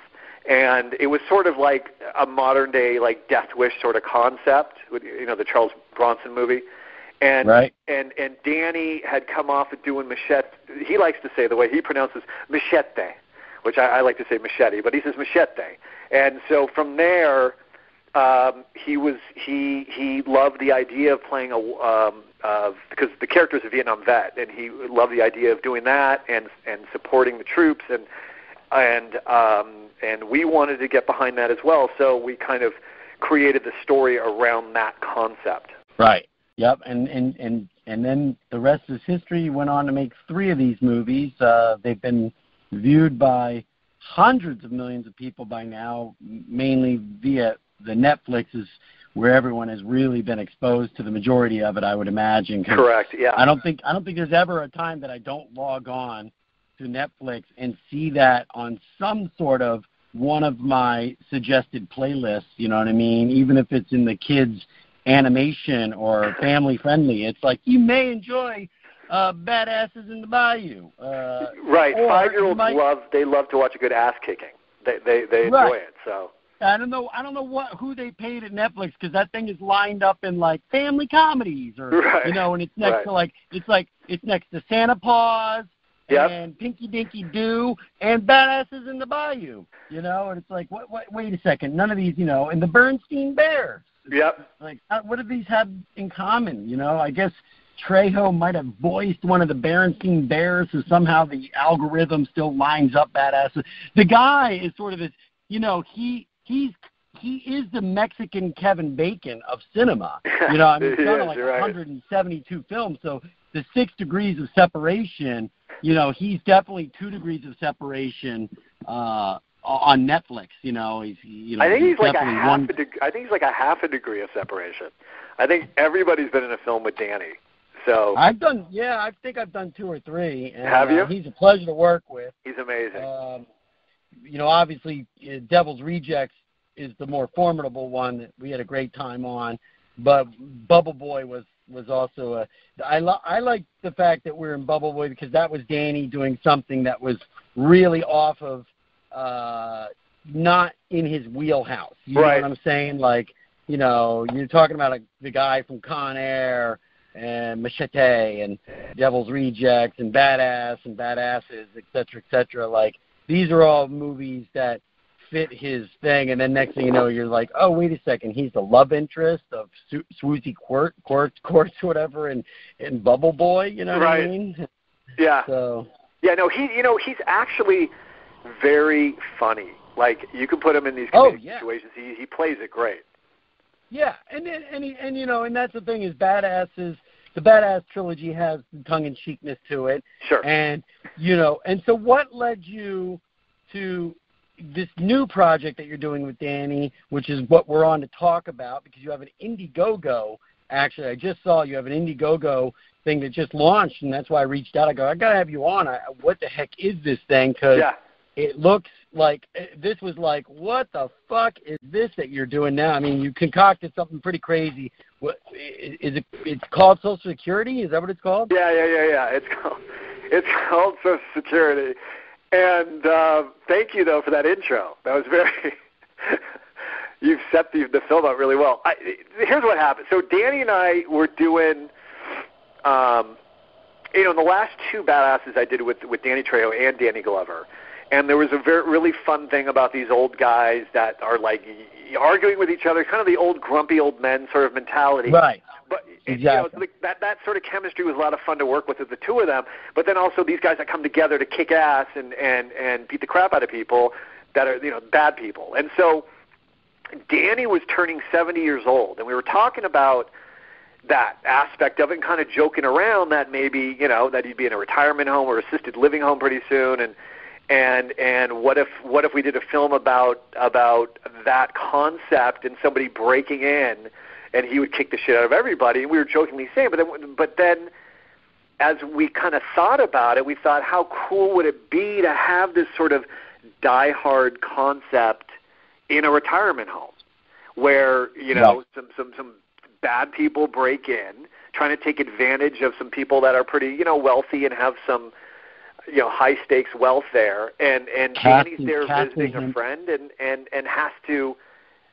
Speaker 1: and it was sort of like a modern day like death wish sort of concept with you know the Charles Bronson movie. And
Speaker 6: Right.
Speaker 1: and and Danny had come off of doing machete. He likes to say the way he pronounces machete which I, I like to say machete but he says machete. And so from there um, he was he he loved the idea of playing a um, of because the character is a Vietnam vet, and he loved the idea of doing that and and supporting the troops and and um, and we wanted to get behind that as well. So we kind of created the story around that concept.
Speaker 6: Right. Yep. And and and and then the rest is history. Went on to make three of these movies. Uh, they've been viewed by hundreds of millions of people by now, mainly via the Netflix is where everyone has really been exposed to the majority of it. I would imagine.
Speaker 1: Correct. Yeah.
Speaker 6: I don't think I don't think there's ever a time that I don't log on to Netflix and see that on some sort of one of my suggested playlists. You know what I mean? Even if it's in the kids animation or family friendly, it's like you may enjoy uh, Badasses in the Bayou. Uh,
Speaker 1: Right. Five year olds
Speaker 6: might-
Speaker 1: love they love to watch a good ass kicking. They they they enjoy
Speaker 6: Right.
Speaker 1: it. So
Speaker 6: I don't know. I don't know what who they paid at Netflix because that thing is lined up in like family comedies or
Speaker 1: Right.
Speaker 6: you know, and it's next
Speaker 1: Right.
Speaker 6: to like it's like it's next to Santa Paws
Speaker 1: Yep.
Speaker 6: and Pinky Dinky Doo and Badasses in the Bayou. You know, and it's like what? What? Wait a second. None of these, you know, and the Bernstein Bears.
Speaker 1: Yep.
Speaker 6: Like, how- what do these have in common? You know, I guess Trejo might have voiced one of the Berenstein Bears, so somehow the algorithm still lines up badass. The guy is sort of this, you know, he he's he is the Mexican Kevin Bacon of cinema. You know, I mean,
Speaker 1: He
Speaker 6: he's done like
Speaker 1: right.
Speaker 6: 172 films, so the six degrees of separation. You know, he's definitely two degrees of separation uh, on Netflix. You know, he's you know
Speaker 1: I think he's like a half
Speaker 6: one.
Speaker 1: a deg- I think he's like a half a degree of separation. I think everybody's been in a film with Danny. So
Speaker 6: I've done, yeah, I think I've done two or three. And,
Speaker 1: Have you?
Speaker 6: Uh, he's a pleasure to work with.
Speaker 1: he's amazing.
Speaker 6: Um, you know, obviously, uh, Devil's Rejects is the more formidable one that we had a great time on, but Bubble Boy was was also a. I lo- I like the fact that we're in Bubble Boy because that was Danny doing something that was really off of, uh, not in his wheelhouse. You
Speaker 1: Right.
Speaker 6: know what I'm saying? Like, you know, you're talking about a, the guy from Con Air and Machete and Devil's Rejects and Badass and Badasses, et cetera, et cetera. Like these are all movies that fit his thing, and then next thing you know, you're like, oh, wait a second, he's the love interest of Su- Swoosie Quart, Quart, Quartz, whatever, and and Bubble Boy. You know what I mean?
Speaker 1: yeah.
Speaker 6: So
Speaker 1: Yeah, no, he you know, he's actually very funny. Like you can put him in these
Speaker 6: Oh,
Speaker 1: comedic
Speaker 6: yeah.
Speaker 1: situations. He he plays it great.
Speaker 6: yeah, and and and, he, and you know, and that's the thing is Badasses. The Badass trilogy has tongue in cheekness to it.
Speaker 1: Sure.
Speaker 6: And you know, and so what led you to this new project that you're doing with Danny, which is what we're on to talk about because you have an Indiegogo. Actually, I just saw you have an Indiegogo thing that just launched, and that's why I reached out. I go, I gotta have you on. I, what the heck is this thing? Because
Speaker 1: yeah.
Speaker 6: it looks like eh, this was like, what the fuck is this that you're doing now? I mean, you concocted something pretty crazy. What is it? It's called Social Security. Is that what it's called?
Speaker 1: Yeah, yeah, yeah, yeah. It's called it's called Social Security. And uh, thank you though for that intro. That was very. you've set the the film up really well. I, here's what happened. So Danny and I were doing, um, you know, the last two badasses I did with with Danny Trejo and Danny Glover. And there was a very really fun thing about these old guys that are like arguing with each other, kind of the old grumpy old men sort of mentality.
Speaker 6: Right.
Speaker 1: But you know,
Speaker 6: Exactly.
Speaker 1: that that sort of chemistry was a lot of fun to work with, with the two of them. But then also these guys that come together to kick ass and and and beat the crap out of people that are you know bad people. And so Danny was turning 70 years old, and we were talking about that aspect of it, and kind of joking around that maybe you know that he'd be in a retirement home or assisted living home pretty soon, and and and what if what if we did a film about about that concept and somebody breaking in and he would kick the shit out of everybody and we were jokingly saying but then but then as we kind of thought about it we thought how cool would it be to have this sort of die-hard concept in a retirement home where you know
Speaker 6: Right.
Speaker 1: some some some bad people break in trying to take advantage of some people that are pretty you know wealthy and have some you know high stakes wealth there and and
Speaker 6: Casting-
Speaker 1: Danny's there
Speaker 6: casting
Speaker 1: visiting a friend and and and has to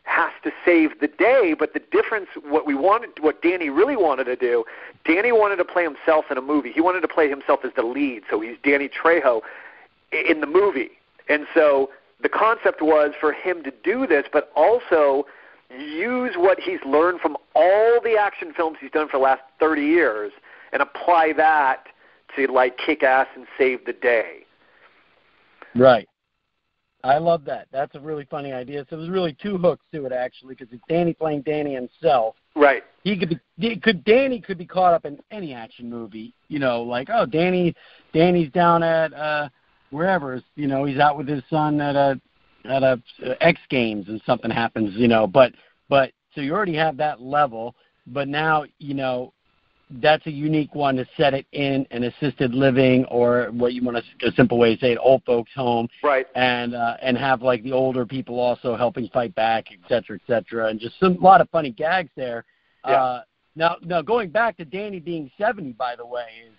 Speaker 1: has to save the day but the difference what we wanted what Danny really wanted to do Danny wanted to play himself in a movie he wanted to play himself as the lead so he's Danny Trejo in the movie and so the concept was for him to do this but also use what he's learned from all the action films he's done for the last 30 years and apply that to like kick ass and save the day.
Speaker 6: Right. I love that. That's a really funny idea. So there's really two hooks to it actually, because it's Danny playing Danny himself.
Speaker 1: Right.
Speaker 6: He could be could Danny could be caught up in any action movie. You know, like oh Danny, Danny's down at uh wherever. You know, he's out with his son at a at a uh, X Games and something happens. You know, but but so you already have that level. But now you know that's a unique one to set it in an assisted living or what you want to a simple way to say it old folks home
Speaker 1: Right.
Speaker 6: and uh, and have like the older people also helping fight back, et cetera, et cetera, and just some a lot of funny gags there.
Speaker 1: Yeah.
Speaker 6: Uh, now, now going back to Danny being seventy, by the way, is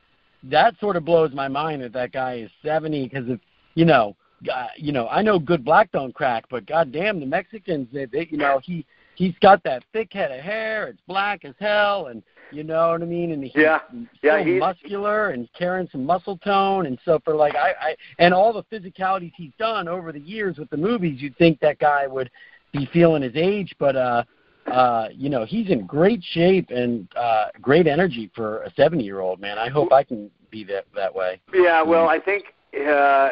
Speaker 6: that sort of blows my mind that that guy is seventy because if you know uh, you know, I know good black don't crack, but goddamn, the Mexicans, they, they, you know, he he's got that thick head of hair. It's black as hell, and you know what I mean. And he's
Speaker 1: Yeah. Yeah,
Speaker 6: so
Speaker 1: he's-
Speaker 6: muscular and carrying some muscle tone, and so for like I, I and all the physicalities he's done over the years with the movies, you'd think that guy would be feeling his age, but uh, uh, you know, he's in great shape and uh, great energy for a seventy-year-old man. I hope I can be that that way.
Speaker 1: Yeah, well, I think uh,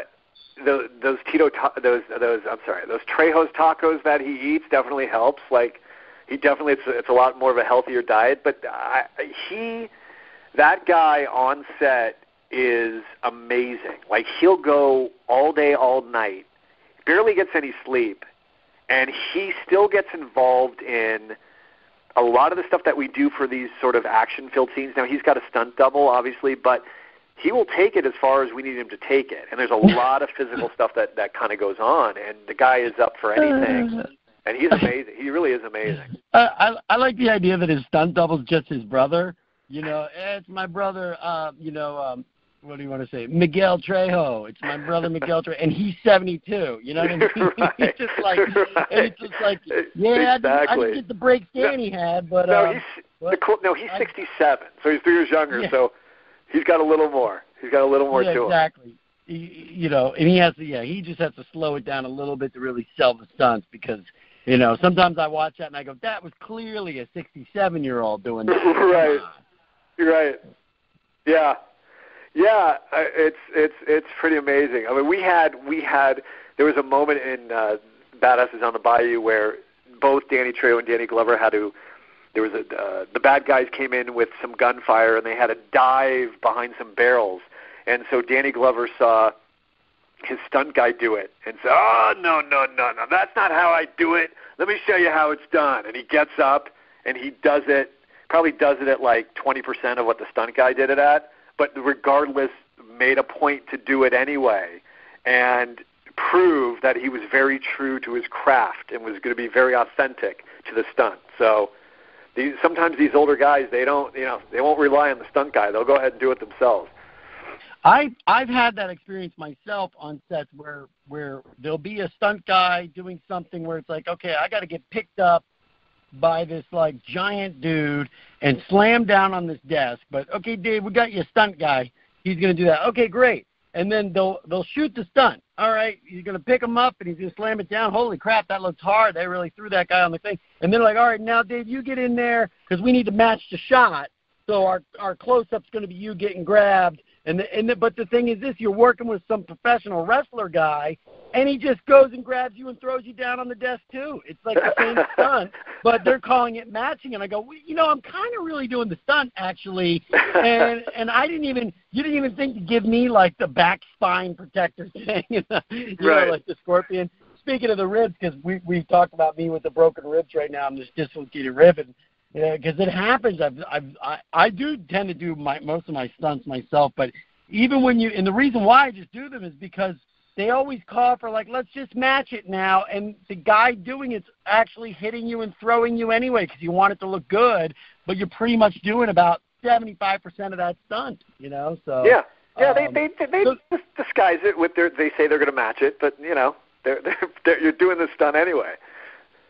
Speaker 1: those, those Tito, ta- those those I'm sorry, those Trejo's tacos that he eats definitely helps. Like he definitely it's it's a lot more of a healthier diet. But I, he, that guy on set is amazing. Like he'll go all day, all night, barely gets any sleep, and he still gets involved in a lot of the stuff that we do for these sort of action-filled scenes. Now he's got a stunt double, obviously, but he will take it as far as we need him to take it. And there's a lot of physical stuff that that kind of goes on, and the guy is up for anything. Uh, And he's amazing. He really is amazing.
Speaker 6: Uh, I I like the idea that his stunt double's just his brother. You know, eh, it's my brother. Uh, you know, um, what do you want to say? Miguel Trejo. It's my brother Miguel Trejo, and he's seventy-two. You know what I mean?
Speaker 1: Right.
Speaker 6: it's just like,
Speaker 1: Right.
Speaker 6: it's just like, yeah, I, didn't, I didn't get the breaks Danny had, but
Speaker 1: no,
Speaker 6: uh,
Speaker 1: he's
Speaker 6: what?
Speaker 1: the no, he's
Speaker 6: I-
Speaker 1: 67, so he's three years younger.
Speaker 6: Yeah.
Speaker 1: So he's got a little more. He's got a little more
Speaker 6: yeah,
Speaker 1: to him.
Speaker 6: exactly. You know, and he has to. Yeah, he just has to slow it down a little bit to really sell the stunts because. You know, sometimes I watch that and I go, "That was clearly a 67-year-old doing that."
Speaker 1: Right. You're right. Yeah, yeah. It's it's it's pretty amazing. I mean, we had we had there was a moment in uh, Badasses on the Bayou where both Danny Trejo and Danny Glover had to. There was a uh, the bad guys came in with some gunfire and they had to dive behind some barrels, and so Danny Glover saw his stunt guy do it and say, "Oh no no no no, that's not how I do it. Let me show you how it's done." And he gets up and he does it. Probably does it at like 20% of what the stunt guy did it at, but regardless, made a point to do it anyway, and prove that he was very true to his craft and was going to be very authentic to the stunt. So. These, sometimes these older guys, they don't, you know, they won't rely on the stunt guy. They'll go ahead and do it themselves.
Speaker 6: I I've had that experience myself on sets where where there'll be a stunt guy doing something where it's like, okay, I got to get picked up by this like giant dude and slam down on this desk. But okay, Dave, we got you a stunt guy. He's gonna do that. Okay, great. And then they'll they'll shoot the stunt. All right, he's gonna pick him up and he's gonna slam it down. Holy crap, that looks hard. They really threw that guy on the thing. And they're like, all right, now Dave, you get in there because we need to match the shot. So our our close up's to be you getting grabbed. And the, and the, but the thing is this: you're working with some professional wrestler guy, and he just goes and grabs you and throws you down on the desk too. It's like the same stunt, but they're calling it matching. And I go, well, you know, I'm kind of really doing the stunt actually, and and I didn't even you didn't even think to give me like the back spine protector thing, you know,
Speaker 1: Right.
Speaker 6: like the scorpion. Speaking of the ribs, because we we talked about me with the broken ribs right now. I'm just dislocated rib, and yeah, because it happens. I've, I've, I, I do tend to do my most of my stunts myself, but even when you, and the reason why I just do them is because they always call for like, let's just match it now, and the guy doing it's actually hitting you and throwing you anyway because you want it to look good, but you're pretty much doing about seventy-five percent of that stunt, you know. So
Speaker 1: Yeah, yeah. They
Speaker 6: um,
Speaker 1: they they, they
Speaker 6: so-
Speaker 1: disguise it with their. They say they're going to match it, but you know, they're, they're, they're you're doing the stunt anyway.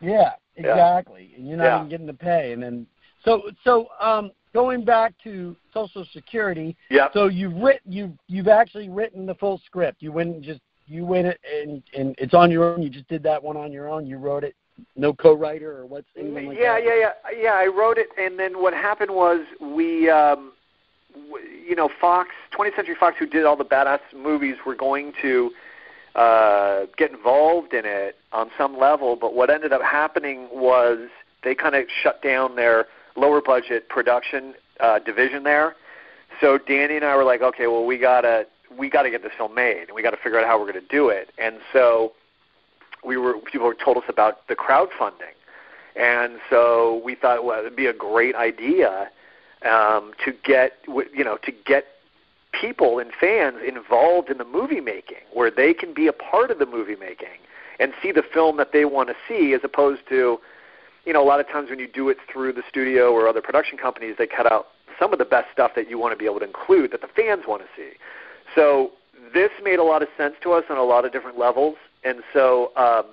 Speaker 6: Yeah,
Speaker 1: Yeah.
Speaker 6: exactly. And you're not
Speaker 1: Yeah.
Speaker 6: even getting the pay. And then so so um going back to Social Security,
Speaker 1: Yep.
Speaker 6: so you've written you you've actually written the full script. You went and just you went it and and it's on your own. You just did that one on your own. You wrote it. No co-writer or what's anything like
Speaker 1: yeah,
Speaker 6: that.
Speaker 1: yeah, yeah, yeah. I wrote it, and then what happened was we, um, w- you know, Fox, 20th Century Fox, who did all the badass movies, were going to uh, get involved in it on some level. But what ended up happening was they kind of shut down their lower budget production uh, division there. So Danny and I were like, okay, well, we gotta we gotta get this film made, and we got to figure out how we're to do it. And so we were people told us about the crowdfunding, and so we thought well it'd be a great idea um, to get you know to get people and fans involved in the movie making, where they can be a part of the movie making and see the film that they want to see, as opposed to you know a lot of times when you do it through the studio or other production companies, they cut out some of the best stuff that you want to be able to include that the fans want to see. So this made a lot of sense to us on a lot of different levels, and so um,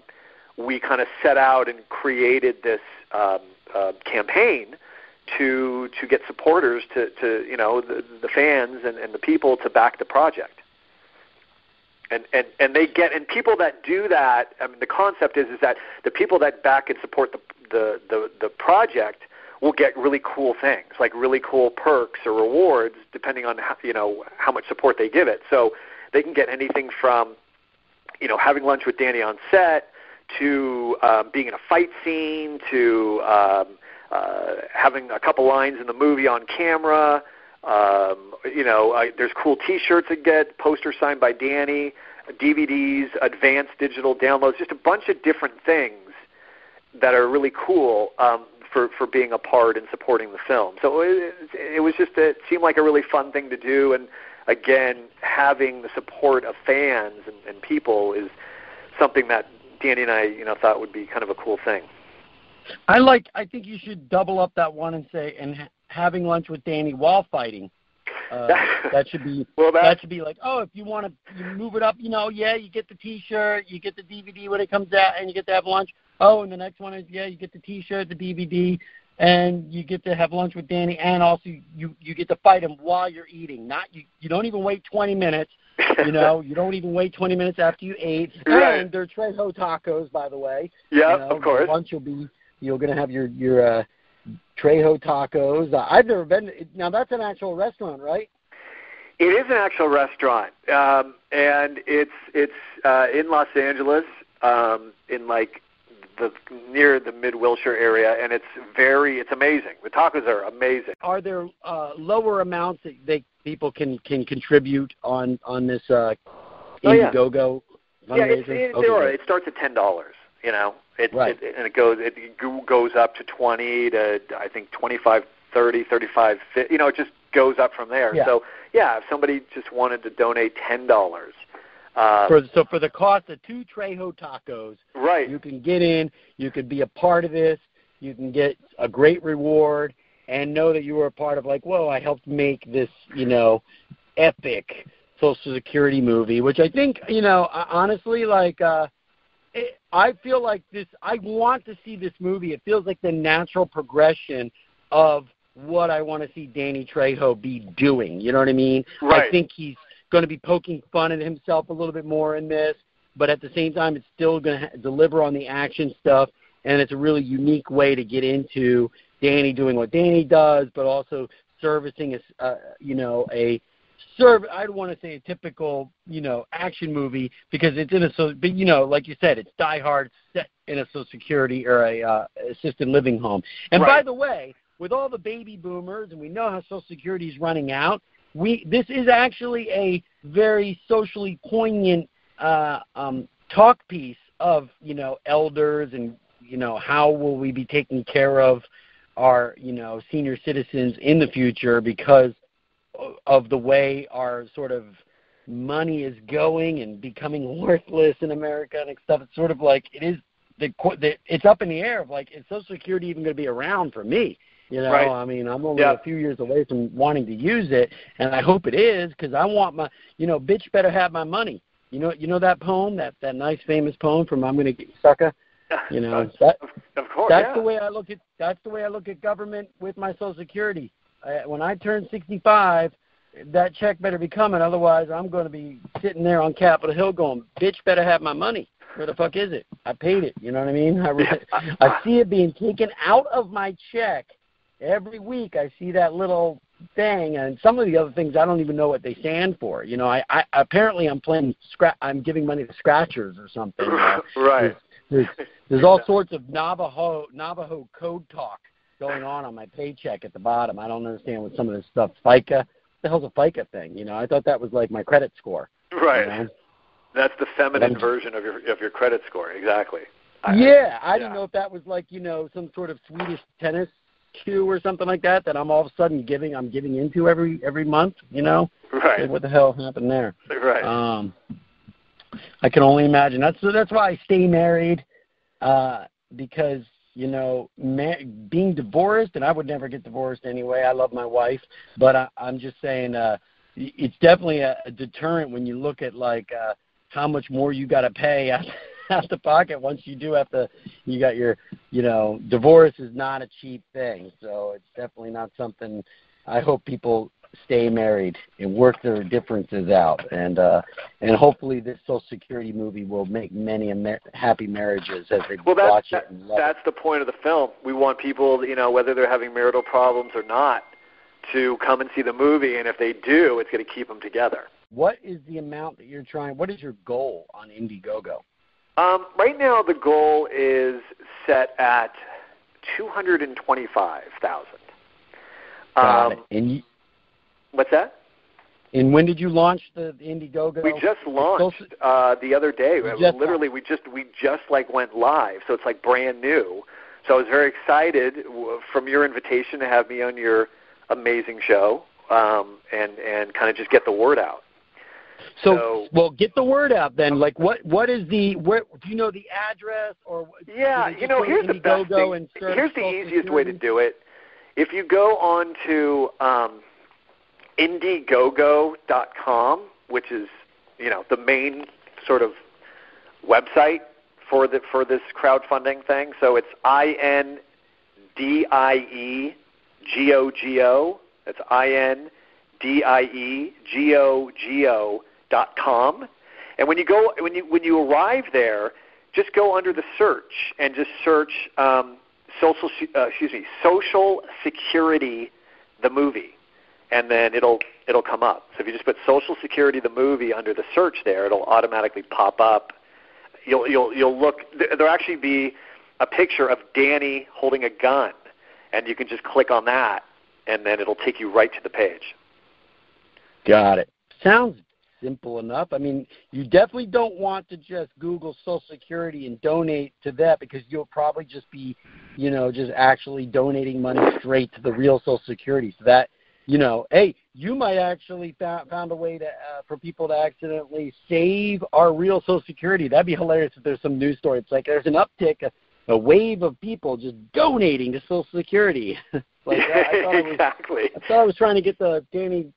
Speaker 1: we kind of set out and created this um, uh, campaign to to get supporters to to you know the, the fans and, and the people to back the project. And, and and they get and people that do that. I mean, the concept is is that the people that back and support the the the, the project will get really cool things, like really cool perks or rewards, depending on how, you know how much support they give it. So they can get anything from you know having lunch with Danny on set to um, being in a fight scene to um, uh, having a couple lines in the movie on camera. Um, you know, I, there's cool T-shirts that get posters signed by Danny, DVDs, advanced digital downloads, just a bunch of different things that are really cool um, for for being a part and supporting the film. So it, it was just a, it seemed like a really fun thing to do, and again, having the support of fans and, and people is something that Danny and I, you know, thought would be kind of a cool thing.
Speaker 6: I like. I think you should double up that one and say and ha- having lunch with Danny while fighting. Uh, that should be
Speaker 1: well, that,
Speaker 6: that should be like oh if you want to move it up you know yeah you get the T-shirt you get the DVD when it comes out and you get to have lunch oh and the next one is yeah you get the T-shirt the DVD and you get to have lunch with Danny and also you you get to fight him while you're eating not you you don't even wait 20 minutes you know you don't even wait 20 minutes after you ate
Speaker 1: Right.
Speaker 6: and they're Trejo tacos by the way
Speaker 1: yeah,
Speaker 6: you know,
Speaker 1: of course.
Speaker 6: Lunch will be you're going to have your your uh, Trejo tacos. Uh, I've never been. Now that's an actual restaurant, right?
Speaker 1: It is an actual restaurant, um, and it's it's uh, in Los Angeles, um, in like the near the Mid Wilshire area, and it's very it's amazing. The tacos are amazing.
Speaker 6: Are there uh, lower amounts that they people can can contribute on on this uh,
Speaker 1: Oh, yeah.
Speaker 6: Indiegogo
Speaker 1: Yeah, it's, it,
Speaker 6: Okay,
Speaker 1: there are. It starts at ten dollars. You know, it,
Speaker 6: Right.
Speaker 1: it and it goes it goes up to twenty to I think twenty five, thirty, thirty five. You know, it just goes up from there.
Speaker 6: Yeah.
Speaker 1: So yeah, if somebody just wanted to donate ten dollars, uh,
Speaker 6: For, so for the cost of two Trejo tacos,
Speaker 1: right?
Speaker 6: you can get in, you could be a part of this, you can get a great reward, and know that you were a part of like, whoa, I helped make this, you know, epic Social Security movie, which I think, you know, honestly, like, uh, it, I feel like this. I want to see this movie. It feels like the natural progression of what I want to see Danny Trejo be doing. You know what I mean?
Speaker 1: Right.
Speaker 6: I think he's going to be poking fun at himself a little bit more in this, but at the same time, it's still going to ha- deliver on the action stuff, and it's a really unique way to get into Danny doing what Danny does, but also servicing a, s- uh, you know, a serve. I'd want to say a typical, you know, action movie because it's in a so, but you know, like you said, it's Die Hard set in a Social Security or a uh, assisted living home. And by the way, with all the baby boomers, and we know how Social Security is running out, we this is actually a very socially poignant uh, um, talk piece of you know elders and you know how will we be taking care of our you know senior citizens in the future because of the way our sort of money is going and becoming worthless in America and stuff. It's sort of like it is the, the it's up in the air of like is Social Security even going to be around for me? You know,
Speaker 1: Right.
Speaker 6: I mean, I'm only
Speaker 1: Yeah.
Speaker 6: a few years away from wanting to use it, and I hope it is because I want my, you know, bitch better have my money. You know, you know that poem, that that nice famous poem from "I'm Gonna Get You Sucker." You know, that
Speaker 1: of, course.
Speaker 6: that's
Speaker 1: yeah.
Speaker 6: the way I look at that's the way I look at government with my Social Security. When I turn 65, that check better be coming. Otherwise, I'm going to be sitting there on Capitol Hill going, "Bitch, better have my money." Where the fuck is it? I paid it. You know what I mean? I, re- I see it being taken out of my check every week. I see that little thing, and some of the other things I don't even know what they stand for. You know, I, I apparently I'm playing scratch. I'm giving money to scratchers or something.
Speaker 1: Right.
Speaker 6: There's, there's all sorts of Navajo Navajo code talk going on on my paycheck at the bottom. I don't understand what some of this stuff. FICA, what the hell's a FICA thing? You know, I thought that was like my credit score. you
Speaker 1: Right.
Speaker 6: know?
Speaker 1: That's the feminine
Speaker 6: I'm-
Speaker 1: version of your of your credit score. Exactly. I-
Speaker 6: yeah, I didn't know if that was like you know some sort of Swedish tennis cue or something like that that I'm all of a sudden giving I'm giving into every every month. You know,
Speaker 1: Right.
Speaker 6: Like, what the hell happened there?
Speaker 1: Right.
Speaker 6: Um, I can only imagine. That's that's why I stay married, uh, because you know, ma- being divorced, and I would never get divorced anyway. I love my wife, but I, I'm just saying, uh, it's definitely a, a deterrent when you look at like uh, how much more you got to pay out, out the pocket once you do have to. You got your, you know, divorce is not a cheap thing, so it's definitely not something. I hope people stay married and work their differences out, and uh, and hopefully this Social Security movie will make many Amer- happy marriages as they
Speaker 1: well, that's,
Speaker 6: watch
Speaker 1: that,
Speaker 6: it. And love
Speaker 1: that's the point of the film. We want people, you know, whether they're having marital problems or not, to come and see the movie, and if they do, it's going to keep them together.
Speaker 6: What is the amount that you're trying? What is your goal on Indiegogo?
Speaker 1: Um, right now, the goal is set at two hundred and twenty-five thousand. Um,
Speaker 6: it. And you,
Speaker 1: what's that?
Speaker 6: and when did you launch the, Indiegogo?
Speaker 1: We just launched uh, the other day. Literally, we just we just like went live, so it's like brand new. So I was very excited from your invitation to have me on your amazing show, um, and and kind of just get the word out.
Speaker 6: So,
Speaker 1: So-
Speaker 6: well, get the word out then. Like, what what is the where? Do you know the address or?
Speaker 1: Yeah, you know, here's the best thing.
Speaker 6: and
Speaker 1: Here's the easiest way to do it. If you go on to um, Indiegogo.com, which is you know the main sort of website for the for this crowdfunding thing. So it's I N D I E G O G O. That's I N D I E G O G O dot com. And when you go when you when you arrive there, just go under the search and just search um, social uh, excuse me social security the movie, and then it'll it'll come up. So if you just put social security the movie under the search there, it'll automatically pop up. You'll you'll you'll look. there- There'll actually be a picture of Danny holding a gun, and you can just click on that, and then it'll take you right to the page.
Speaker 6: Got it. Sounds simple enough. I mean, you definitely don't want to just Google Social Security and donate to that because you'll probably just be, you know, just actually donating money straight to the real Social Security. So that, you know, hey, you might actually found, found a way to uh, for people to accidentally save our real Social Security. That'd be hilarious if there's some news story. It's like there's an uptick, a, a wave of people just donating to Social Security. like I, I thought it was
Speaker 1: exactly.
Speaker 6: I thought I was trying to get the Danny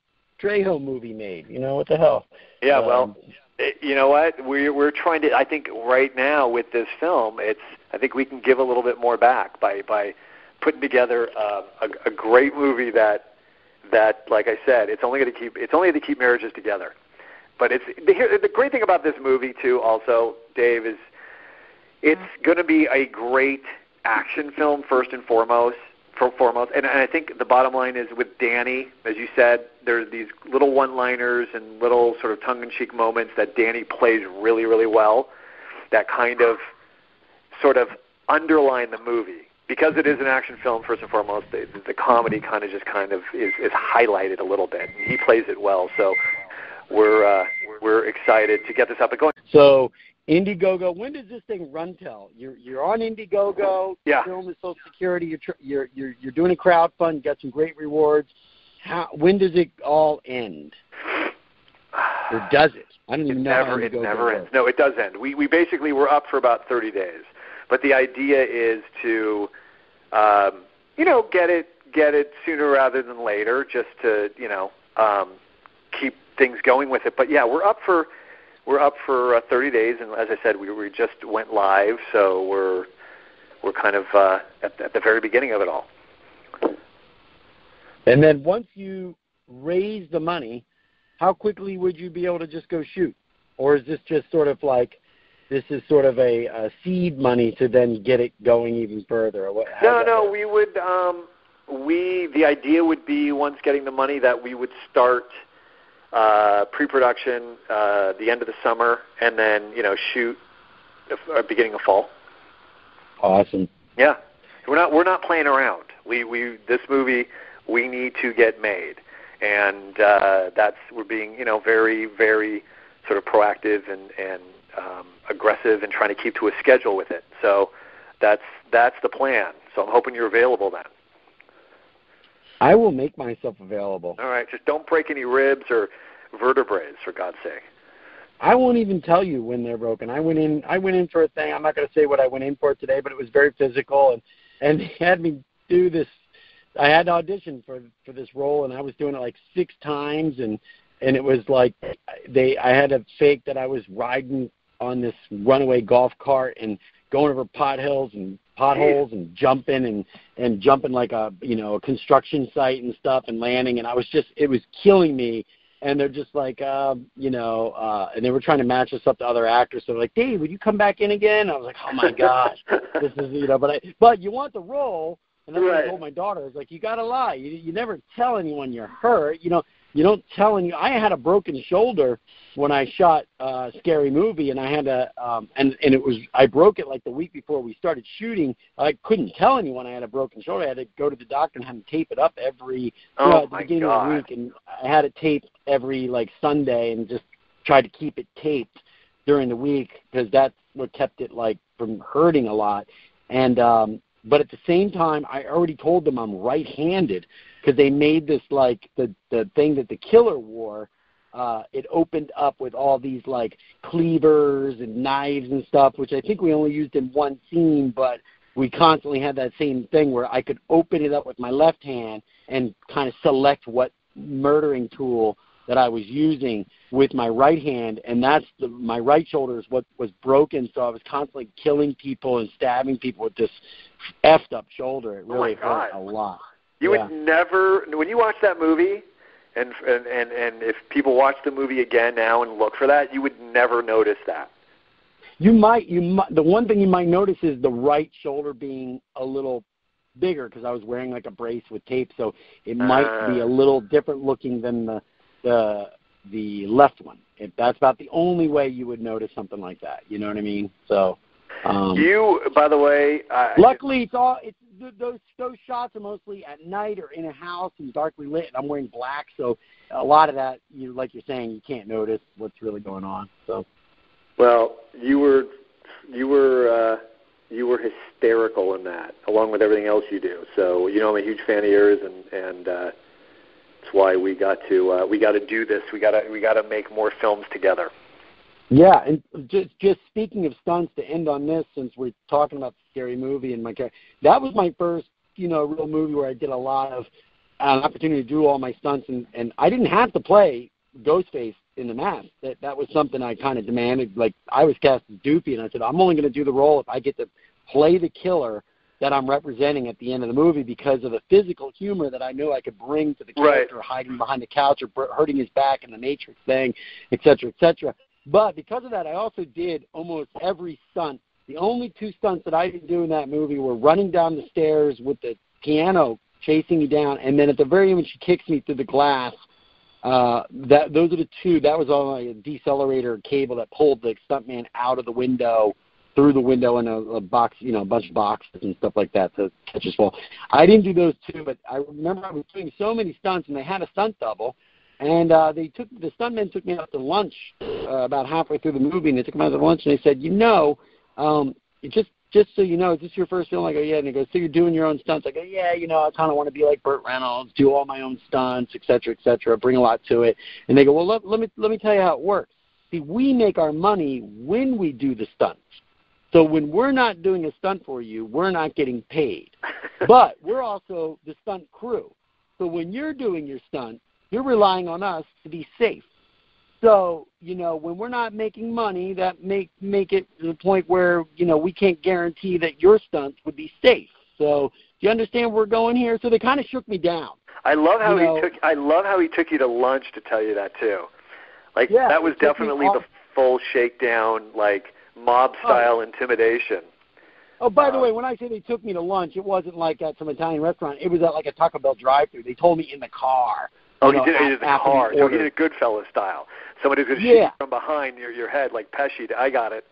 Speaker 6: Trejo movie made. You know what the hell?
Speaker 1: Yeah,
Speaker 6: Um,
Speaker 1: well, eh, you know what? We're we're trying to. I think right now with this film, it's. I think we can give a little bit more back by by putting together uh, a, a great movie that that, like I said, it's only going to keep it's only going to keep marriages together. But it's the, the great thing about this movie too. Also, Dave is it's mm-hmm. going to be a great action film first and foremost. For foremost, and, and I think the bottom line is with Danny, as you said, there's these little one-liners and little sort of tongue-in-cheek moments that Danny plays really, really well. That kind of sort of underline the movie because it is an action film first and foremost. The, the comedy kind of just kind of is, is highlighted a little bit. He plays it well, so we're uh, we're excited to get this up and going.
Speaker 6: So Indiegogo. When does this thing run till? You're you're on Indiegogo.
Speaker 1: Yeah.
Speaker 6: Film is Social Security. You're tr- you're you're you're doing a crowdfund. You got some great rewards. How? When does it all end? Or does it? I don't
Speaker 1: It
Speaker 6: even know. how
Speaker 1: never, it never ends. No, it does end. We we basically were up for about 30 days, but the idea is to, um, you know, get it get it sooner rather than later, just to you know um, keep things going with it. But yeah, we're up for we're up for uh, 30 days, and as I said, we we just went live, so we're we're kind of uh, at, at the very beginning of it all.
Speaker 6: And then once you raise the money, how quickly would you be able to just go shoot? Or is this just sort of like this is sort of a, a seed money to then get it going even further? What,
Speaker 1: No, no,
Speaker 6: work?
Speaker 1: we would. Um, we the idea would be once getting the money that we would start uh, pre-production uh, the end of the summer, and then you know shoot uh, beginning of fall.
Speaker 6: Awesome.
Speaker 1: Yeah, we're not we're not playing around. We we this movie we need to get made, and uh, that's we're being you know very very sort of proactive and and um, aggressive and trying to keep to a schedule with it. So that's that's the plan. So I'm hoping you're available then.
Speaker 6: I will make myself available.
Speaker 1: All right, just don't break any ribs or vertebrae, for God's sake.
Speaker 6: I won't even tell you when they're broken. I went in I went in for a thing. I'm not going to say what I went in for today, but it was very physical and and they had me do this I had to audition for for this role and I was doing it like 6 times and and it was like they I had to fake that I was riding on this runaway golf cart and going over pot hills and potholes and jumping and and jumping like a you know a construction site and stuff and landing. And I was just it was killing me. And they're just like um you know uh and they were trying to match us up to other actors. So they're like Dave would you come back in again? I was like oh my gosh this is you know but I but you want the role. And that's what
Speaker 1: Right.
Speaker 6: I told my daughter I was like you got to lie. You you never tell anyone you're hurt. You know you don't tell any I had a broken shoulder when I shot uh scary movie and I had to um and and it was I broke it like the week before we started shooting. I couldn't tell anyone I had a broken shoulder. I had to go to the doctor and have them tape it up every you
Speaker 1: Oh,
Speaker 6: know, at the beginning
Speaker 1: God.
Speaker 6: of the week and I had it taped every like Sunday and just tried to keep it taped during the week because that's what kept it like from hurting a lot. And um but at the same time I already told them I'm right-handed because they made this like the the thing that the killer wore uh it opened up with all these like cleavers and knives and stuff which I think we only used in one scene but we constantly had that same thing where I could open it up with my left hand and kind of select what murdering tool that I was using with my right hand, and that's the, my right shoulder is what was broken. So I was constantly killing people and stabbing people with this effed up shoulder. It
Speaker 1: Oh,
Speaker 6: really
Speaker 1: my
Speaker 6: hurt a lot.
Speaker 1: You
Speaker 6: Yeah.
Speaker 1: would never when you watch that movie, and and and and if people watch the movie again now and look for that, you would never notice that.
Speaker 6: You might, you might. The one thing you might notice is the right shoulder being a little bigger because I was wearing like a brace with tape, so it might be
Speaker 1: Ah.
Speaker 6: a little different looking than the the the left one. If that's about the only way you would notice something like that. You know what I mean? So. Um,
Speaker 1: you, by the way, uh,
Speaker 6: Luckily, it's all it's those those shots are mostly at night or in a house and darkly lit. And I'm wearing black, so a lot of that, you like you're saying, you can't notice what's really going on. So
Speaker 1: Well, you were you were uh, you were hysterical in that, along with everything else you do. So you know I'm a huge fan of yours, and and uh, that's why we got to uh, we got to do this. We got to we got to make more films together.
Speaker 6: Yeah, and just just speaking of stunts to end on this, since we're talking about the scary movie and my character, that was my first you know real movie where I did a lot of an opportunity to do all my stunts, and and I didn't have to play Ghostface in the mask. That that was something I kind of demanded. Like I was cast as Doofy, and I said I'm only going to do the role if I get to play the killer that I'm representing at the end of the movie because of the physical humor that I knew I could bring to the
Speaker 1: Right.
Speaker 6: character hiding behind the couch or hurting his back in the Matrix thing, et cetera, et cetera. But because of that, I also did almost every stunt. The only two stunts that I didn't do in that movie were running down the stairs with the piano chasing me down, and then at the very end she kicks me through the glass. Uh, that those are the two. That was on a decelerator cable that pulled the stuntman out of the window, through the window in a, a box, you know, a bunch of boxes and stuff like that to catch his fall. I didn't do those two, but I remember I was doing so many stunts, and they had a stunt double, and uh, they took the stuntmen took me out to lunch uh, about halfway through the movie, and they took me out to lunch, and they said, you know, um, just just so you know, is this your first film? I go, yeah. And they go, so you're doing your own stunts? I go, yeah. You know, I kind of want to be like Burt Reynolds, do all my own stunts, et cetera, et cetera, bring a lot to it. And they go, well, let, let me let me tell you how it works. See, we make our money when we do the stunts. So when we're not doing a stunt for you, we're not getting paid. But we're also the stunt crew. So when you're doing your stunt, you're relying on us to be safe. So, you know, when we're not making money, that make make it to the point where, you know, we can't guarantee that your stunts would be safe. So, do you understand where we're going here? So they kind of shook me down.
Speaker 1: I love how
Speaker 6: You know-
Speaker 1: he took. I love how he took you to lunch to tell you that too. Like
Speaker 6: Yeah,
Speaker 1: that was
Speaker 6: it took me
Speaker 1: definitely the full shakedown, like mob style intimidation.
Speaker 6: Oh, by the
Speaker 1: Uh,
Speaker 6: way, when I say they took me to lunch, it wasn't like at some Italian restaurant. It was at like a Taco Bell drive-through. They told me in the car.
Speaker 1: Oh, he did it
Speaker 6: a-
Speaker 1: in the
Speaker 6: after
Speaker 1: car. So he did it Goodfellas style. Somebody's going to shoot
Speaker 6: Yeah.
Speaker 1: you from behind your your head like Pesci. I got it.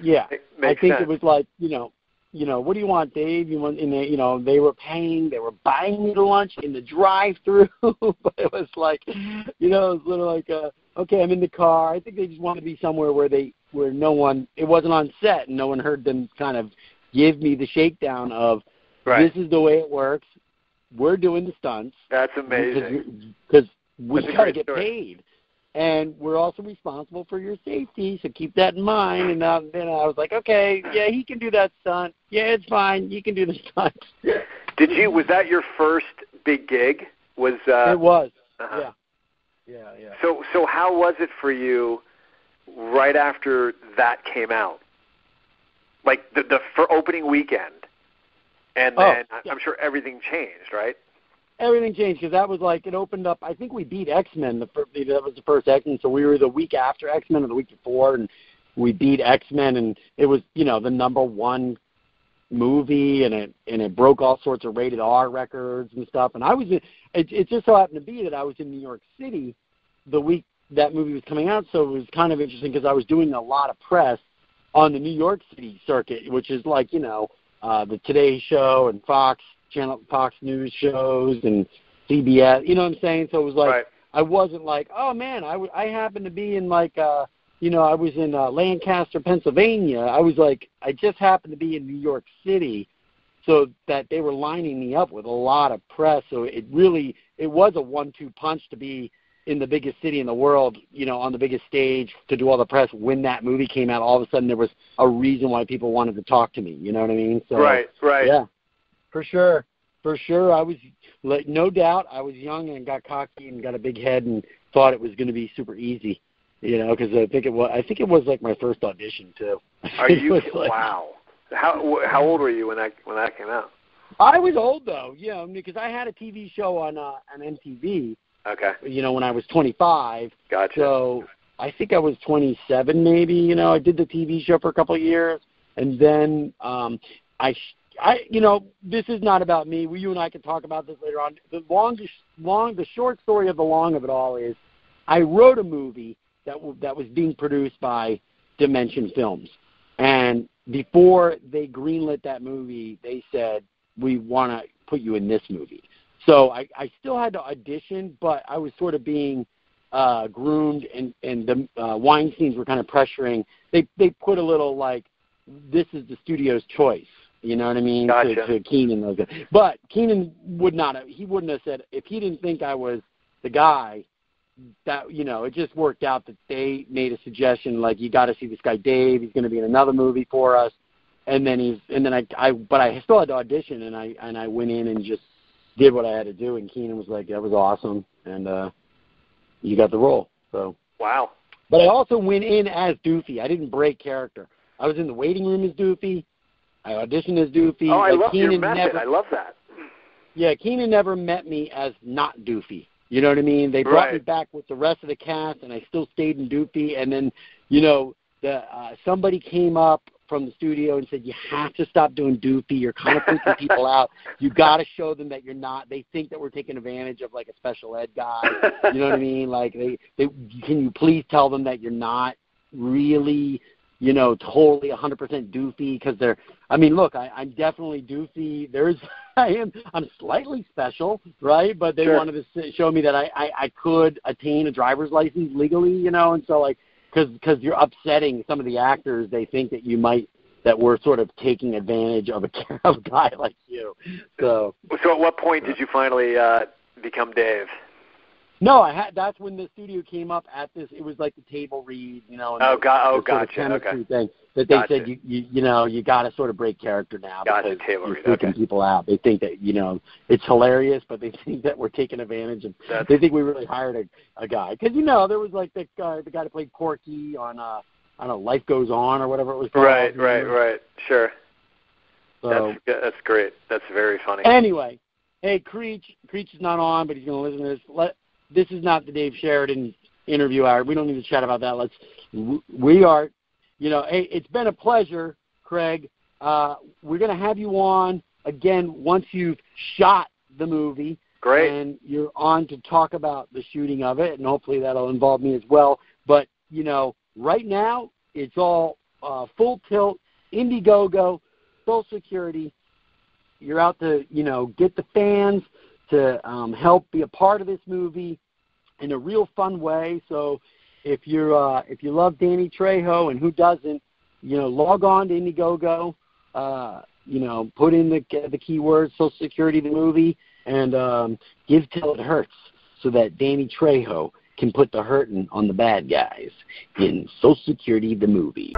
Speaker 6: Yeah,
Speaker 1: It
Speaker 6: I think
Speaker 1: sense.
Speaker 6: it was like you know, you know, what do you want, Dave? You want, and they, you know, they were paying, they were buying me the lunch in the drive-through, but it was like, you know, it was sort of like, uh, okay, I'm in the car. I think they just wanted to be somewhere where they, where no one, it wasn't on set, and no one heard them kind of give me the shakedown of,
Speaker 1: right.
Speaker 6: this is the way it works. We're doing the stunts.
Speaker 1: That's amazing.
Speaker 6: Because we got to get
Speaker 1: story.
Speaker 6: paid. And we're also responsible for your safety, so keep that in mind. And uh, then I was like, okay, yeah, he can do that stunt. Yeah, it's fine. You can do the stunt.
Speaker 1: Did you? Was that your first big gig? Was uh,
Speaker 6: it was,
Speaker 1: uh-huh.
Speaker 6: yeah. Yeah, yeah.
Speaker 1: So so how was it for you right after that came out? Like the the for opening weekend, and
Speaker 6: Oh,
Speaker 1: then
Speaker 6: yeah.
Speaker 1: I'm sure everything changed, right?
Speaker 6: everything changed because that was like it opened up. I think we beat X Men. The fir- that was the first X Men, so we were the week after X Men or the week before, and we beat X Men, and it was you know the number one movie, and it and it broke all sorts of rated R records and stuff. And I was in, it, it just so happened to be that I was in New York City the week that movie was coming out, so it was kind of interesting because I was doing a lot of press on the New York City circuit, which is like you know uh, the Today Show and Fox Channel, Fox News shows and CBS. You know what I'm saying? So it was like
Speaker 1: right.
Speaker 6: I wasn't like, oh man, I, w- I happened to be in like, uh, you know, I was in uh, Lancaster, Pennsylvania. I was like, I just happened to be in New York City, so that they were lining me up with a lot of press. So it really, it was a one-two punch to be in the biggest city in the world, you know, on the biggest stage to do all the press. When that movie came out, all of a sudden there was a reason why people wanted to talk to me. You know what I mean? So
Speaker 1: right, right.
Speaker 6: yeah, for sure, for sure. I was like, no doubt, I was young and got cocky and got a big head and thought it was going to be super easy. You know, because I think it was. I think it was like my first audition too.
Speaker 1: Are you
Speaker 6: like-
Speaker 1: wow? How how old were you when that when that came out?
Speaker 6: I was old though, yeah, because I had a TV show on uh, on MTV.
Speaker 1: Okay,
Speaker 6: You know, when I was 25.
Speaker 1: gotcha.
Speaker 6: So I think I was 27, maybe. You know, I did the TV show for a couple of years, and then um, I, sh- I, you know, this is not about me. We, you and I can talk about this later on. The long, long, the short story of the long of it all is, I wrote a movie that w- that was being produced by Dimension Films, and before they greenlit that movie, they said we want to put you in this movie. So I, I still had to audition, but I was sort of being uh, groomed, and and the uh, Weinstein's were kind of pressuring. They they put a little like, this is the studio's choice. You know what I mean?
Speaker 1: Gotcha.
Speaker 6: To, to Keenen, those guys. But Keenen would not have. He wouldn't have said if he didn't think I was the guy. That you know, it just worked out that they made a suggestion like you got to see this guy Dave. He's going to be in another movie for us, and then he's and then I I but I still had to audition and I and I went in and just did what I had to do. And Keenen was like, that was awesome, and uh you got the role. So,
Speaker 1: wow.
Speaker 6: but I also went in as Doofy. I didn't break character. I was in the waiting room as Doofy. I auditioned as Doofy.
Speaker 1: Oh, I
Speaker 6: like,
Speaker 1: love your method.
Speaker 6: never,
Speaker 1: I love that.
Speaker 6: yeah, Keenen never met me as not Doofy. You know what I mean? They brought me back with the rest of the cast, and I still stayed in Doofy. And then, you know, the uh, somebody came up from the studio and said, "You have to stop doing Doofy. You're kind of freaking people out. You got to show them that you're not. They think that we're taking advantage of like a special ed guy. You know what I mean? Like they, they can you please tell them that you're not really, you know, totally 100% doofy because they're. I mean, look, I, I'm definitely doofy. There's, I am, I'm slightly special, right? But they
Speaker 1: Sure.
Speaker 6: wanted to s- show me that I, I, I could attain a driver's license legally, you know, and so like, because because you're upsetting some of the actors, they think that you might that we're sort of taking advantage of a, of a guy like you. So
Speaker 1: So, at what point did you finally uh, become Dave?
Speaker 6: No, I had. That's when the studio came up at this. It was like the table read, you know. And
Speaker 1: Oh, got- oh,
Speaker 6: the sort of
Speaker 1: gotcha,
Speaker 6: chemistry
Speaker 1: okay.
Speaker 6: Thing that they
Speaker 1: Gotcha.
Speaker 6: said you, you you know you got to sort of break character now
Speaker 1: Gotcha,
Speaker 6: because
Speaker 1: table
Speaker 6: you're
Speaker 1: read,
Speaker 6: freaking
Speaker 1: okay.
Speaker 6: people out. They think that you know it's hilarious, but they think that we're taking advantage of.
Speaker 1: That's-
Speaker 6: They think we really hired a, a guy because you know there was like the guy the guy that played Corky on uh I don't know Life Goes On or whatever it was called.
Speaker 1: Right, right, right. Sure.
Speaker 6: So
Speaker 1: That's that's great. That's very funny.
Speaker 6: Anyway, hey, Creech, Creech is not on, but he's going to listen to this. Let, this is not the Dave Sheridan interview hour. We don't need to chat about that. Let's. We are, you know, hey, it's been a pleasure, Craig. Uh, we're going to have you on again once you've shot the movie
Speaker 1: Great.
Speaker 6: and you're on to talk about the shooting of it, and hopefully that'll involve me as well. But you know, right now it's all uh, full tilt, Indiegogo, Social Security. You're out to you know get the fans to um, help be a part of this movie in a real fun way. So if you're uh, if you love Danny Trejo and who doesn't, you know, log on to Indiegogo. Uh, you know, put in the the keywords Social Security the movie and um, give till it hurts, so that Danny Trejo can put the hurting on the bad guys in Social Security the movie.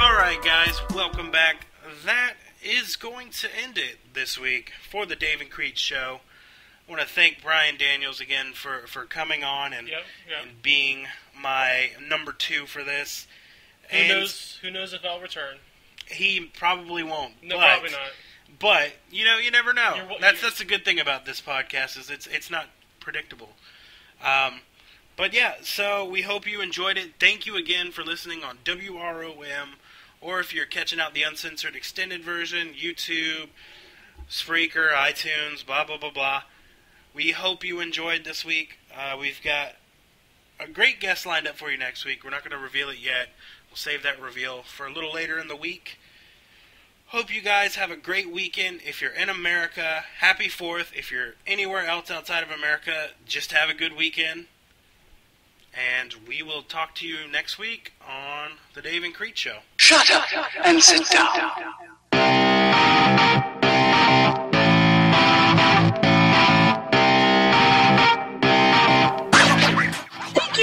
Speaker 4: All right, guys, welcome back. That is going to end it this week for the Dave and Creech show. I want to thank Brian Daniels again for, for coming on and,
Speaker 5: Yep, yep.
Speaker 4: and being my number two for this.
Speaker 5: Who
Speaker 4: and
Speaker 5: knows? Who knows if I'll return?
Speaker 4: he probably won't.
Speaker 5: No,
Speaker 4: but,
Speaker 5: probably not.
Speaker 4: But you know, you never know.
Speaker 5: You're
Speaker 4: that's
Speaker 5: you're-
Speaker 4: that's the good thing about this podcast is it's it's not predictable. Um, but yeah, so we hope you enjoyed it. Thank you again for listening on WROM, or if you're catching out the uncensored extended version, YouTube, Spreaker, iTunes, blah blah blah blah. We hope you enjoyed this week. Uh, we've got a great guest lined up for you next week. We're not going to reveal it yet. We'll save that reveal for a little later in the week. Hope you guys have a great weekend. If you're in America, happy 4th. If you're anywhere else outside of America, just have a good weekend. And we will talk to you next week on The Dave and Creech Show.
Speaker 7: Shut up and sit down.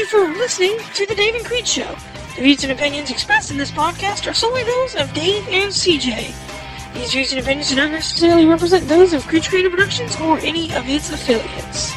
Speaker 8: You for listening to The Dave and Creech Show. The views and opinions expressed in this podcast are solely those of Dave and CJ. These views and opinions do not necessarily represent those of Creech Creative Productions or any of its affiliates.